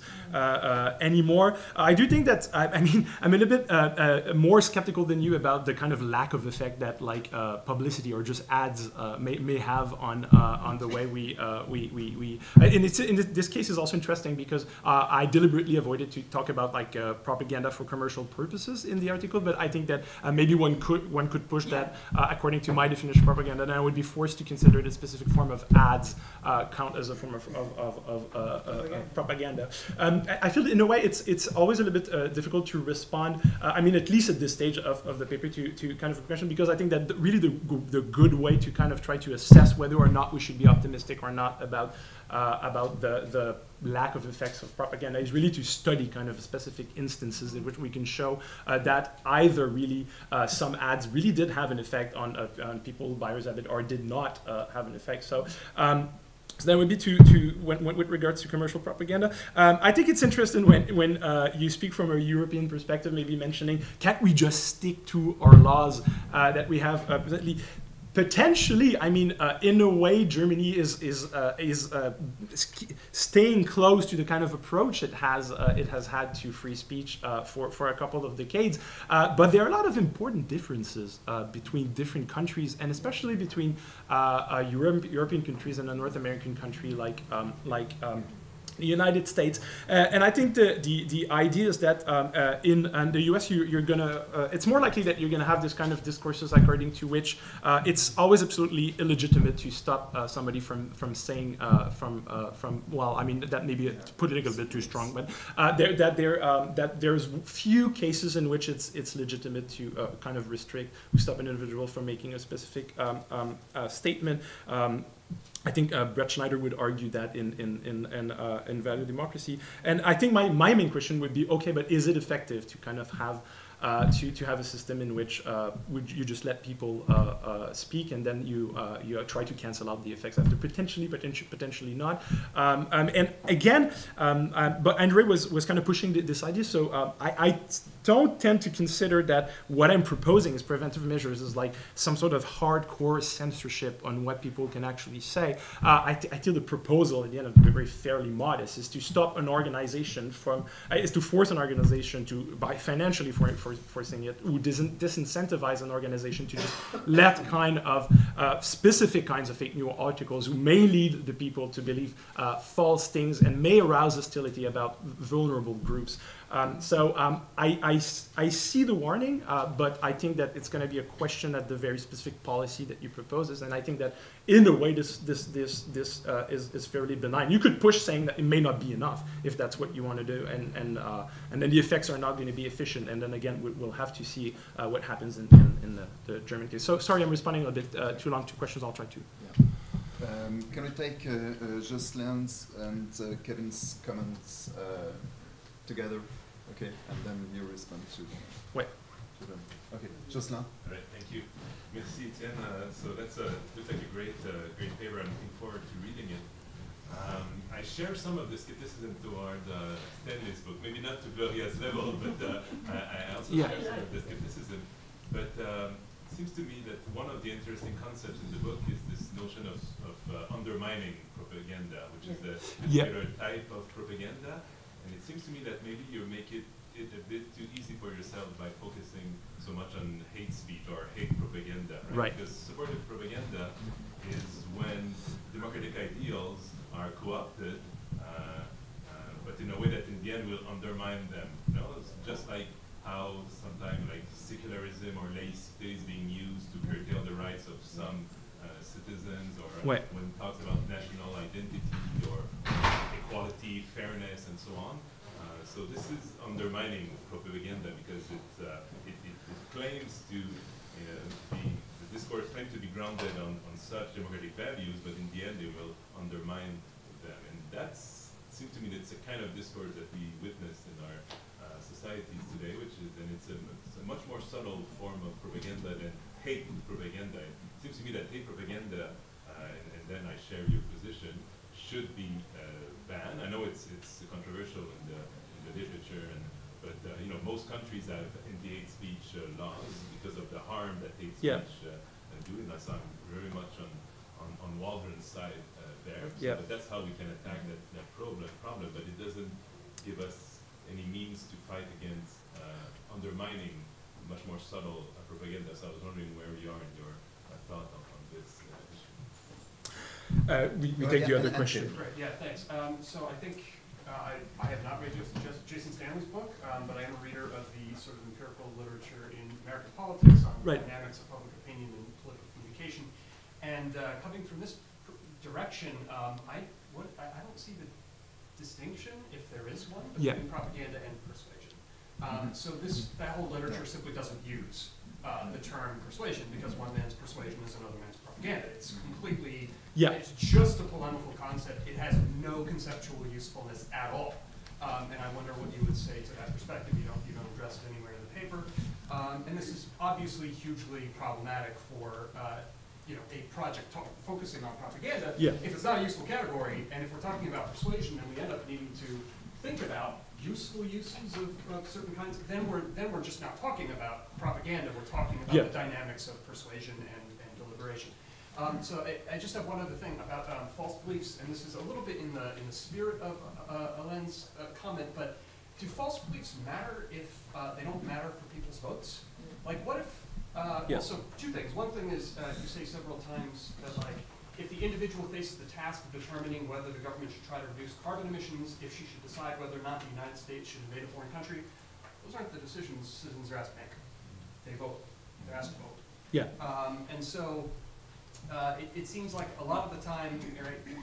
anymore. I do think that I, I mean I'm a little bit more skeptical than you about the kind of lack of effect that like publicity or just ads may, may have on on the way we we we, we and it's in this case is also interesting because uh, I deliberately avoided to talk about like uh, propaganda for commercial purposes in the article, but I think that uh, maybe one could one could push that uh, according to my definition of propaganda, and I would be forced to consider the specific form of ads uh, count as a form of, of, of, of uh, propaganda. Um, I feel in a way it's it's always a little bit difficult to respond. I mean, at least at this stage of, of the paper to, to kind of a question because I think that really the, the good way to kind of try to assess whether or not we should be optimistic or not about uh, about the, the lack of effects of propaganda is really to study kind of specific instances in which we can show uh, that either really uh, some ads really did have an effect on, uh, on people buyers of it, or did not uh, have an effect. So. Um, so that would be to, to when, when, with regards to commercial propaganda. Um, I think it's interesting when, when uh, you speak from a European perspective, maybe mentioning, can't we just stick to our laws uh, that we have? Uh, potentially, I mean, uh, in a way, Germany is is uh, is uh, staying close to the kind of approach it has uh, it has had to free speech uh, for for a couple of decades. Uh, but there are a lot of important differences between different countries, and especially between Europe, European countries and a North American country like um, like. Um, United States. Uh, and I think the, the, the idea is that um, uh, in, in the US, you, you're going to, uh, it's more likely that you're going to have this kind of discourses according to which uh, it's always absolutely illegitimate to stop uh, somebody from, from saying, uh, from, from, well, I mean, that may be a, a bit too strong, but there, that, there, um, that there's few cases in which it's, it's legitimate to kind of restrict, stop an individual from making a specific um, um statement. Um, I think uh, Brettschneider would argue that in in in in, uh, in value democracy, and I think my my main question would be okay, but is it effective to kind of have uh, to, to have a system in which uh, you just let people uh, uh speak and then you uh, you try to cancel out the effects after potentially potentially potentially not. Um, um, and again um, um but Andrei was was kind of pushing this idea. So um, I, I don't tend to consider that what I'm proposing as preventive measures. Is like some sort of hardcore censorship on what people can actually say. I, I feel the proposal at the end of the day very fairly modest. Is to stop an organization from is to force an organization to by financially for, for forcing it, who disincentivize an organization to just let kind of uh, specific kinds of fake news articles who may lead the people to believe uh, false things and may arouse hostility about vulnerable groups. Um, so um, I, I, I, see the warning, uh, but I think that it's going to be a question at the very specific policy that you proposes, and I think that in a way this this this this uh, is, is fairly benign. You could push saying that it may not be enough if that's what you want to do, and and uh, and then the effects are not going to be efficient, and then again we'll have to see uh, what happens in, in, in the, the, German case. So sorry, I'm responding a bit uh, too long to questions. I'll try to. Um, can we take uh, Jocelyn's and Kevin's comments together, okay, and then you respond to, ouais. to them. Okay, Jocelyn. All right, thank you. Merci, Etienne. Uh, so that's a looks like a great, uh, great paper. I'm looking forward to reading it. Um, I share some of the skepticism toward uh, Stanley's book, maybe not to Gloria's level, but uh, I, I, also yeah. share some of the skepticism. But um, it seems to me that one of the interesting concepts in the book is this notion of, of uh, undermining propaganda, which is a particular yeah. type of propaganda and it seems to me that maybe you make it, it a bit too easy for yourself by focusing so much on hate speech or hate propaganda, right? right. Because supportive propaganda is when democratic ideals are co-opted, uh, uh, but in a way that in the end will undermine them. You know, it's just like how sometimes like secularism or laicite is being used to curtail the rights of some uh, citizens, or when it talks about national identity or equality, fairness, and so on. Uh, so this is undermining propaganda because it, uh, it, it, it, claims to uh, be, the discourse claims to be grounded on, on such democratic values, but in the end it will undermine them. And that's, seems to me that's a kind of discourse that we witness in our uh, societies today, which is, and it's a, it's a much more subtle form of propaganda than hate propaganda. It seems to me that hate propaganda, uh, and, and then I share your position, should be ban. I know it's it's controversial in the in the literature, and but uh, you know most countries have anti-hate speech uh, laws because of the harm that hate speech yeah. uh, do. And I'm very much on on, on Waldron's side uh, there. So yeah. But that's how we can attack that, that problem problem. But it doesn't give us any means to fight against uh, undermining much more subtle uh, propaganda. So I was wondering where you are in your thought on uh, we, we take the other question. Right, yeah, thanks. Um, so I think uh, I, I have not read Jason Stanley's book, um, but I am a reader of the sort of empirical literature in American politics on right. dynamics of public opinion and political communication. And uh, coming from this direction, um, I, what, I, I, don't see the distinction, if there is one, between yeah. propaganda and persuasion. Um, mm -hmm. So this that whole literature simply doesn't use uh, the term persuasion because one man's persuasion is another man's propaganda. It's completely yeah. It's just a polemical concept. It has no conceptual usefulness at all. Um, and I wonder what you would say to that perspective. You don't, you don't address it anywhere in the paper. Um, and this is obviously hugely problematic for uh, you know, a project talk, focusing on propaganda. Yeah. If it's not a useful category, and if we're talking about persuasion, then we end up needing to think about useful uses of, of certain kinds. Then we're then we're just not talking about propaganda. We're talking about yeah. the dynamics of persuasion and, and deliberation. Um, so I, I, just have one other thing about um, false beliefs, and this is a little bit in the in the spirit of uh, Alain's uh, comment. But do false beliefs matter if uh, they don't matter for people's votes? Like, what if? Uh. Well, so two things. One thing is uh, you say several times that like if the individual faces the task of determining whether the government should try to reduce carbon emissions, if she should decide whether or not the United States should invade a foreign country, those aren't the decisions citizens are asked to make. They vote. They're asked to vote. Yeah. Um, and so uh, it, it seems like a lot of the time, right,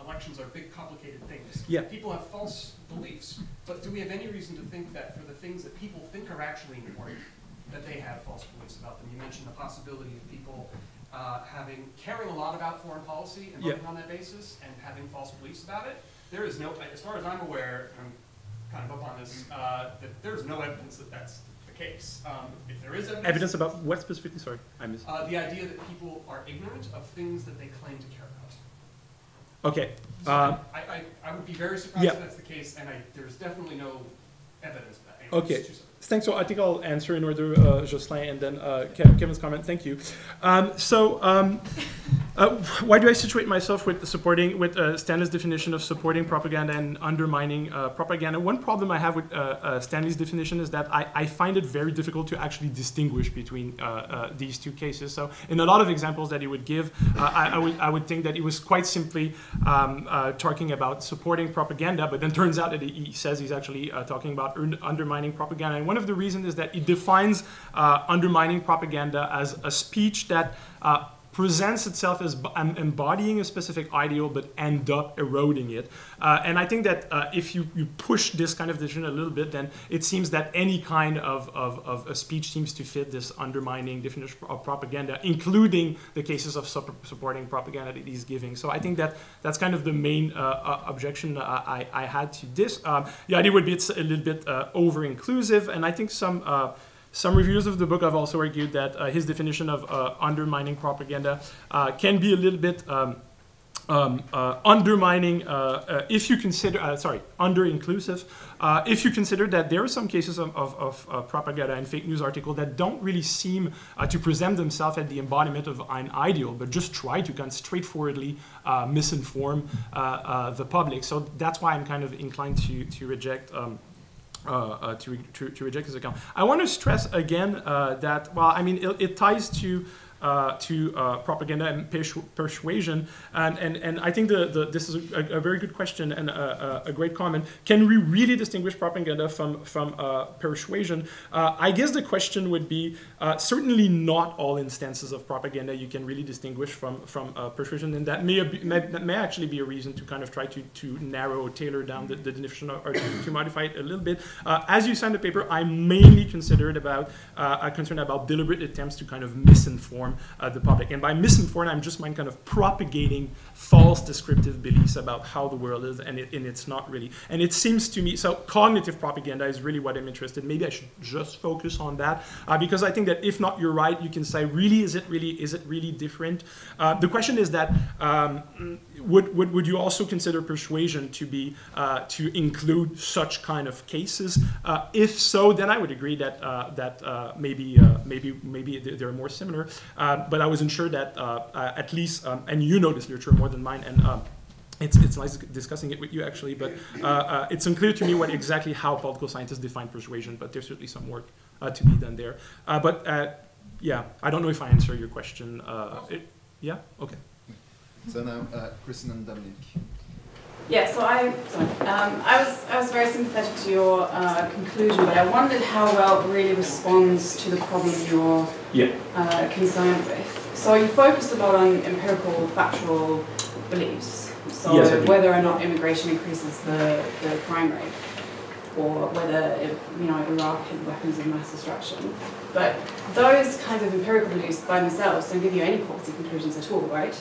elections are big, complicated things. Yeah. People have false beliefs, but do we have any reason to think that for the things that people think are actually important, that they have false beliefs about them? You mentioned the possibility of people uh, having caring a lot about foreign policy and Yeah. voting on that basis, and having false beliefs about it. There is no, as far as I'm aware, I'm kind of up on this, uh, that there's no evidence that that's case. Um, if there is evidence, Evidence about what specifically? Sorry, I missed. uh, the idea that people are ignorant of things that they claim to care about. Okay. So Uh, I, I, I would be very surprised Yeah. if that's the case, and I, there's definitely no evidence of that. Anyway, Okay. it's too simple. Thanks. So I think I'll answer in order, uh, Jocelyn, and then uh, Kevin's comment. Thank you. Um, so, um, uh, why do I situate myself with supporting with uh, Stanley's definition of supporting propaganda and undermining uh, propaganda? One problem I have with uh, uh, Stanley's definition is that I, I find it very difficult to actually distinguish between these two cases. So, in a lot of examples that he would give, I, I would I would think that he was quite simply um, talking about supporting propaganda, but then turns out that he, he says he's actually talking about undermining propaganda. And one of the reasons is that he defines undermining propaganda as a speech that presents itself as embodying a specific ideal but end up eroding it. Uh, and I think that uh, if you, you push this kind of definition a little bit, then it seems that any kind of, of, of a speech seems to fit this undermining definition of propaganda, including the cases of sup- supporting propaganda that he's giving. So I think that that's kind of the main uh, uh, objection uh, I, I had to this. Um, the idea would be it's a little bit uh, over-inclusive, and I think some some reviewers of the book have also argued that uh, his definition of uh, undermining propaganda uh, can be a little bit um, um, uh, undermining, uh, if you consider, sorry, under-inclusive, if you consider that there are some cases of, of, of propaganda and fake news article that don't really seem to present themselves as the embodiment of an ideal, but just try to kind of straightforwardly misinform the public. So that's why I'm kind of inclined to, to reject um, uh, uh, to, to, to reject his account. I want to stress again uh, that, well, I mean, it, it ties to uh, to uh, propaganda and persu- persuasion, and, and, and I think the, the, this is a, a very good question and a, a, a great comment. Can we really distinguish propaganda from, from uh, persuasion? I guess the question would be uh, certainly not all instances of propaganda you can really distinguish from, from uh, persuasion, and that may, may, that may actually be a reason to kind of try to, to narrow, tailor down the, the definition or to, to modify it a little bit. Uh, as you signed the paper, I'm mainly considered about, uh, uh, concerned about deliberate attempts to kind of misinform uh, the public. And by misinform, I'm just mind kind of propagating false descriptive beliefs about how the world is, and, it, and it's not really. And it seems to me, so cognitive propaganda is really what I'm interested in. Maybe I should just focus on that, because I think that if not, you're right, you can say, really, is it really, is it really different? Uh, the question is that, um, would, would, would you also consider persuasion to be, uh, to include such kind of cases? Uh, if so, then I would agree that, uh, that uh, maybe, uh, maybe, maybe they- they're more similar. But I wasn't sure that at least, um, and you know this literature more than mine, and um, it's, it's nice discussing it with you actually, but uh, uh, it's unclear to me what exactly how political scientists define persuasion, but there's certainly some work to be done there. Uh, but uh, yeah, I don't know if I answer your question. Uh, it, yeah, okay. So now, uh, Kristen and Dominic. Yeah, so I, um, I was, I was very sympathetic to your uh, conclusion, but I wondered how well it really responds to the problem you're Yeah. uh, concerned with. So you focused a lot on empirical, factual beliefs. So Yes, whether or not immigration increases the, the crime rate, or whether it, you know Iraq had weapons of mass destruction. But those kinds of empirical beliefs by themselves don't give you any policy conclusions at all, right?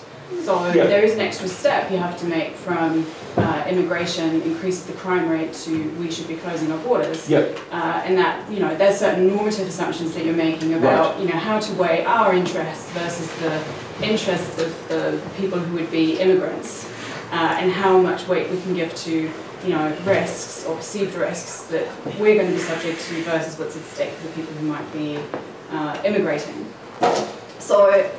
So Yeah. there is an extra step you have to make from uh, immigration increases the crime rate to we should be closing our borders. Yeah. Uh, and that, you know, there's certain normative assumptions that you're making about, you know, how to weigh our interests versus the interests of the people who would be immigrants, uh, and how much weight we can give to, you know, risks or perceived risks that we're going to be subject to versus what's at stake for the people who might be uh, immigrating. So,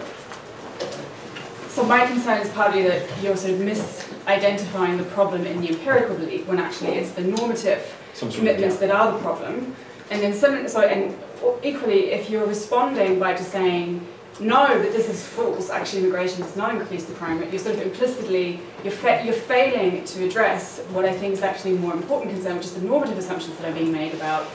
so my concern is partly that you're sort of misidentifying the problem in the empirical belief when actually it's the normative commitments that are the problem. And then some, so and equally, if you're responding by just saying know that this is false, actually immigration does not increase the crime rate, you're sort of implicitly, you're, fa you're failing to address what I think is actually a more important concern, which is the normative assumptions that are being made about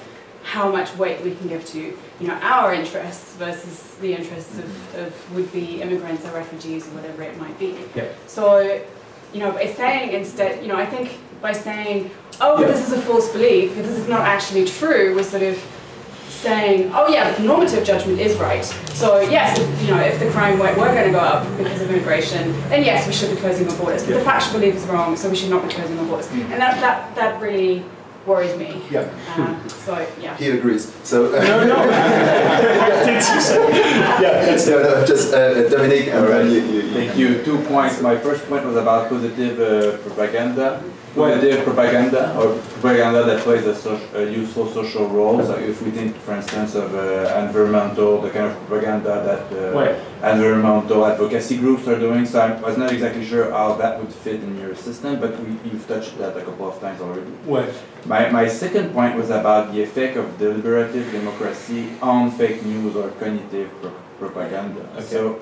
how much weight we can give to you know, our interests versus the interests of, mm-hmm. of would-be immigrants or refugees or whatever it might be. Yep. So, you know, by saying instead, you know, I think by saying, oh, Yep. this is a false belief, this is not actually true, we're sort of saying, oh yeah, the normative judgment is right. So yes, if, you know, if the crime rate were going to go up because of immigration, then yes, we should be closing our borders. But the factual belief is wrong, so we should not be closing our borders. And that, that, that really worries me. Yeah. Um, so yeah. He agrees. So, No, no. Things you said. Yeah, that's no, no, just uh, Dominique, and you, you, you Thank you. Two points. My first point was about positive uh, propaganda. Positive propaganda or propaganda that plays a, a useful social role. So if we think, for instance, of uh, environmental, the kind of propaganda that uh, Right. environmental advocacy groups are doing. So I was not exactly sure how that would fit in your system, but we, you've touched that a couple of times already. Ouais. My, my second point was about the effect of deliberative democracy on fake news or cognitive pro- propaganda. Okay. So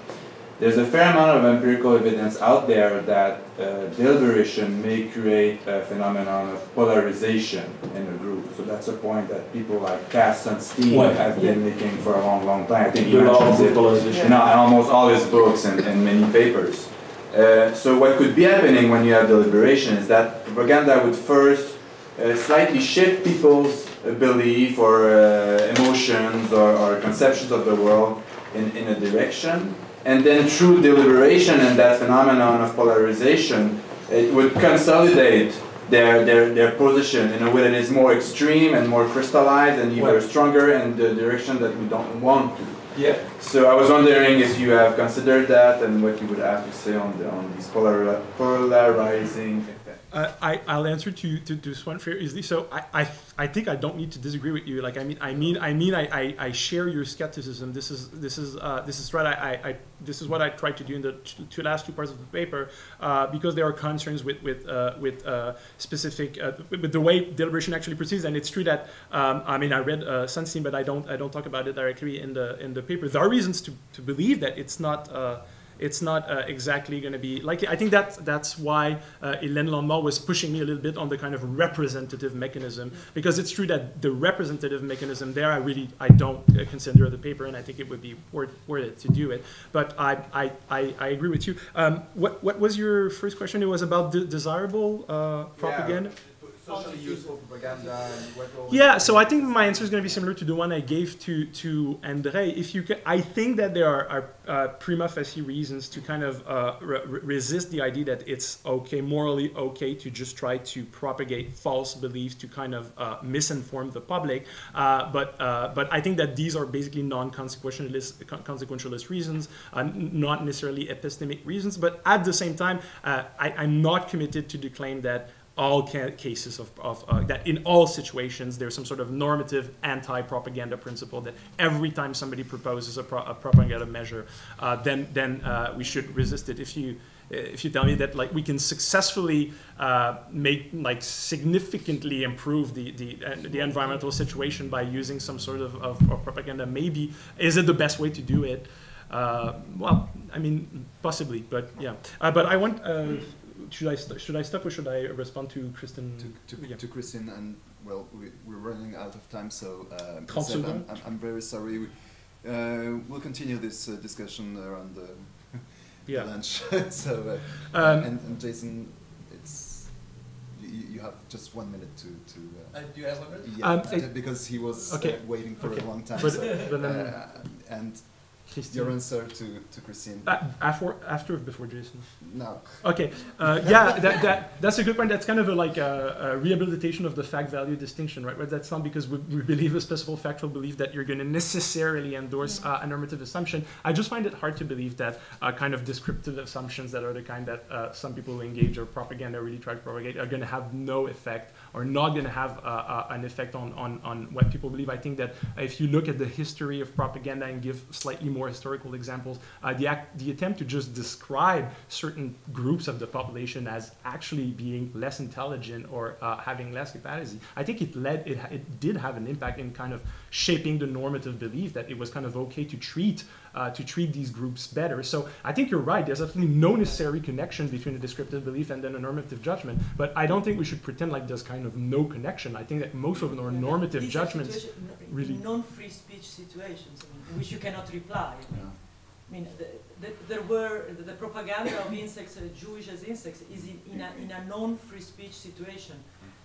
there's a fair amount of empirical evidence out there that uh, deliberation may create a phenomenon of polarization in a group. So that's a point that people like Cass Sunstein Ouais. have been making for a long, long time. I think he De l'ordre mentions de it polarisation. in al- almost all his books and, and many papers. Uh, so what could be happening when you have deliberation is that propaganda would first uh, slightly shift people's uh, belief or uh, emotions or, or conceptions of the world in, in a direction. And then through deliberation and that phenomenon of polarization, it would consolidate their, their, their position in a way that is more extreme and more crystallized and either Well- stronger in the direction that we don't want to. Yeah. So I was wondering if you have considered that and what you would have to say on, the, on these polar, polarizing effects. Uh, I, I'll answer to, to, to this one fairly easily. So I, I, I think I don't need to disagree with you. Like I mean I mean I mean I, I, I share your skepticism. This is this is uh, this is right. I, I, this is what I tried to do in the two, last two parts of the paper uh, because there are concerns with with uh, with uh, specific uh, with the way deliberation actually proceeds. And it's true that um, I mean I read Sunstein, but I don't I don't talk about it directly in the in the paper. There are reasons to, to believe that it's not. It's not uh, exactly going to be like I think that's that's why uh, Hélène was pushing me a little bit on the kind of representative mechanism because it's true that the representative mechanism there I really I don't uh, consider the paper and I think it would be worth, worth it to do it. But I I, I, I agree with you. Um, what what was your first question? It was about de- desirable uh, propaganda Socially useful propaganda and what yeah, so I think my answer is going to be similar to the one I gave to to Andrei. If you, ca- I think that there are, are uh, prima facie reasons to kind of uh, re- re- resist the idea that it's okay, morally okay, to just try to propagate false beliefs to kind of uh, misinform the public. Uh, but uh, but I think that these are basically non-consequentialist consequentialist reasons, uh, not necessarily epistemic reasons. But at the same time, uh, I, I'm not committed to the claim that all ca- cases of, of uh, that in all situations there's some sort of normative anti-propaganda principle that every time somebody proposes a, pro- a propaganda measure uh, then then uh, we should resist it. If you if you tell me that like we can successfully uh, make like significantly improve the the, uh, the environmental situation by using some sort of, of, of propaganda maybe is it the best way to do it? Uh, well I mean possibly but yeah. But I want should I st- should I stop or should I respond to Kristen? to, to, Yeah. to Christine, and well, we, we're running out of time, so uh, Seb, I'm. I'm, I'm very sorry. We, uh, we'll continue this uh, discussion around the, the Yeah. lunch. so, uh, Um, and, and Jason, it's you, you have just one minute to to. Uh, do you have one minute? yeah, Um, because he was okay, uh, waiting for okay. a long time. But- so, but then- uh, and Christine. your answer to to Christine. Uh, after, after or before Jason? no. Okay, uh, yeah, that, that, that's a good point. That's kind of a, like a, a rehabilitation of the fact-value distinction, right? But that's not because we, we believe a specific factual belief that you're going to necessarily endorse uh, a normative assumption. I just find it hard to believe that uh, kind of descriptive assumptions that are the kind that uh, some people who engage or propaganda really try to propagate are going to have no effect or not going to have uh, uh, an effect on, on, on what people believe. I think that if you look at the history of propaganda and give slightly more historical examples, uh, the, act, the attempt to just describe certain groups of the population as actually being less intelligent or uh, having less capacity, I think it led, it, it did have an impact in kind of shaping the normative belief that it was kind of okay to treat uh, to treat these groups better. So I think you're right. There's absolutely no necessary connection between a descriptive belief and then a normative judgment. But I don't think we should pretend like there's kind of no connection. I think that most of our normative These are judgments really- non-free speech situations I mean, in which you cannot reply. I mean, Yeah. I mean, the, the, there were the, the propaganda of insects, uh, Jewish as insects, is in, in a in a non-free speech situation.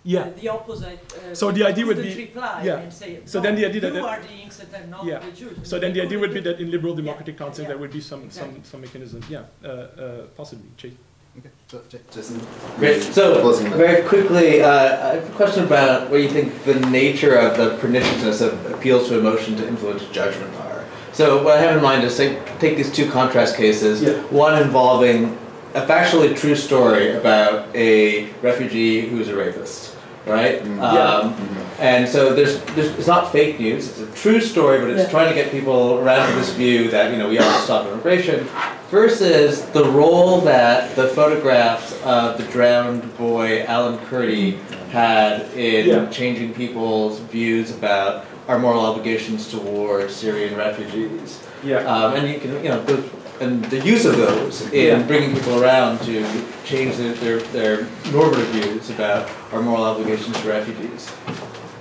Yeah. The, the opposite. Uh, So the idea would couldn't be- reply yeah. and say, So no, then the idea that- you are the insect and not Yeah. the Jews. So then the idea would be that in liberal Yeah, democratic councils yeah. there would be some some Exactly. some mechanism. Yeah, uh, uh, possibly. Chase. Okay, so, Jason. Great. So, very quickly, uh, I have a question about what you think the nature of the perniciousness of appeals to emotion to influence judgment are. So, what I have in mind is say, take these two contrast cases. Yeah. One involving a factually true story about a refugee who's a rapist, right? Mm. Um, And so there's, there's, it's not fake news. It's a true story, but it's Yeah. trying to get people around to this view that you know we ought to stop immigration. Versus the role that the photographs of the drowned boy Alan Kurdi had in Yeah. changing people's views about our moral obligations toward Syrian refugees. Yeah. Um, and you can, you know, the, and the use of those in Yeah. bringing people around to change their, their, their normative views about our moral obligations to refugees.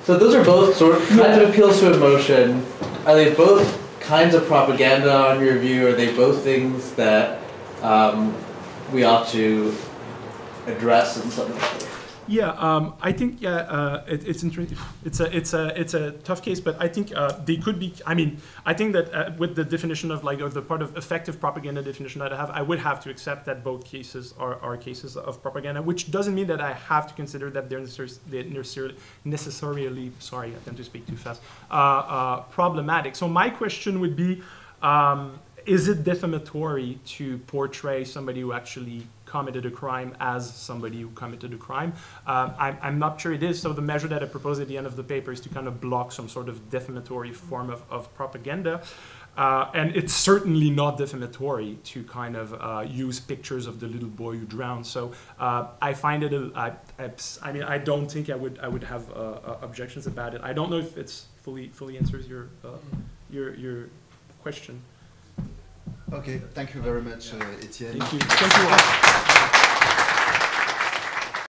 So those are both sort of kinds of appeals to emotion. Are they both kinds of propaganda on your view? Are they both things that um, we ought to address in some way? Yeah, um, I think yeah, uh, it, it's interesting. It's a it's a it's a tough case, but I think uh, they could be. I mean, I think that uh, with the definition of like the part of affective propaganda definition that I have, I would have to accept that both cases are, are cases of propaganda, which doesn't mean that I have to consider that they're they're necessarily necessarily sorry, I tend to speak too fast. Uh, uh, problematic. So my question would be. Um, is it defamatory to portray somebody who actually committed a crime as somebody who committed a crime? Um, I'm, I'm not sure it is. So the measure that I propose at the end of the paper is to kind of block some sort of defamatory form of, of propaganda. Uh, and it's certainly not defamatory to kind of uh, use pictures of the little boy who drowned. So uh, I find it. A, I, I, I mean, I don't think I would. I would have uh, uh, objections about it. I don't know if it's fully fully answers your uh, your your question. Okay, thank you very much, uh, Etienne. Thank you. Thank you all.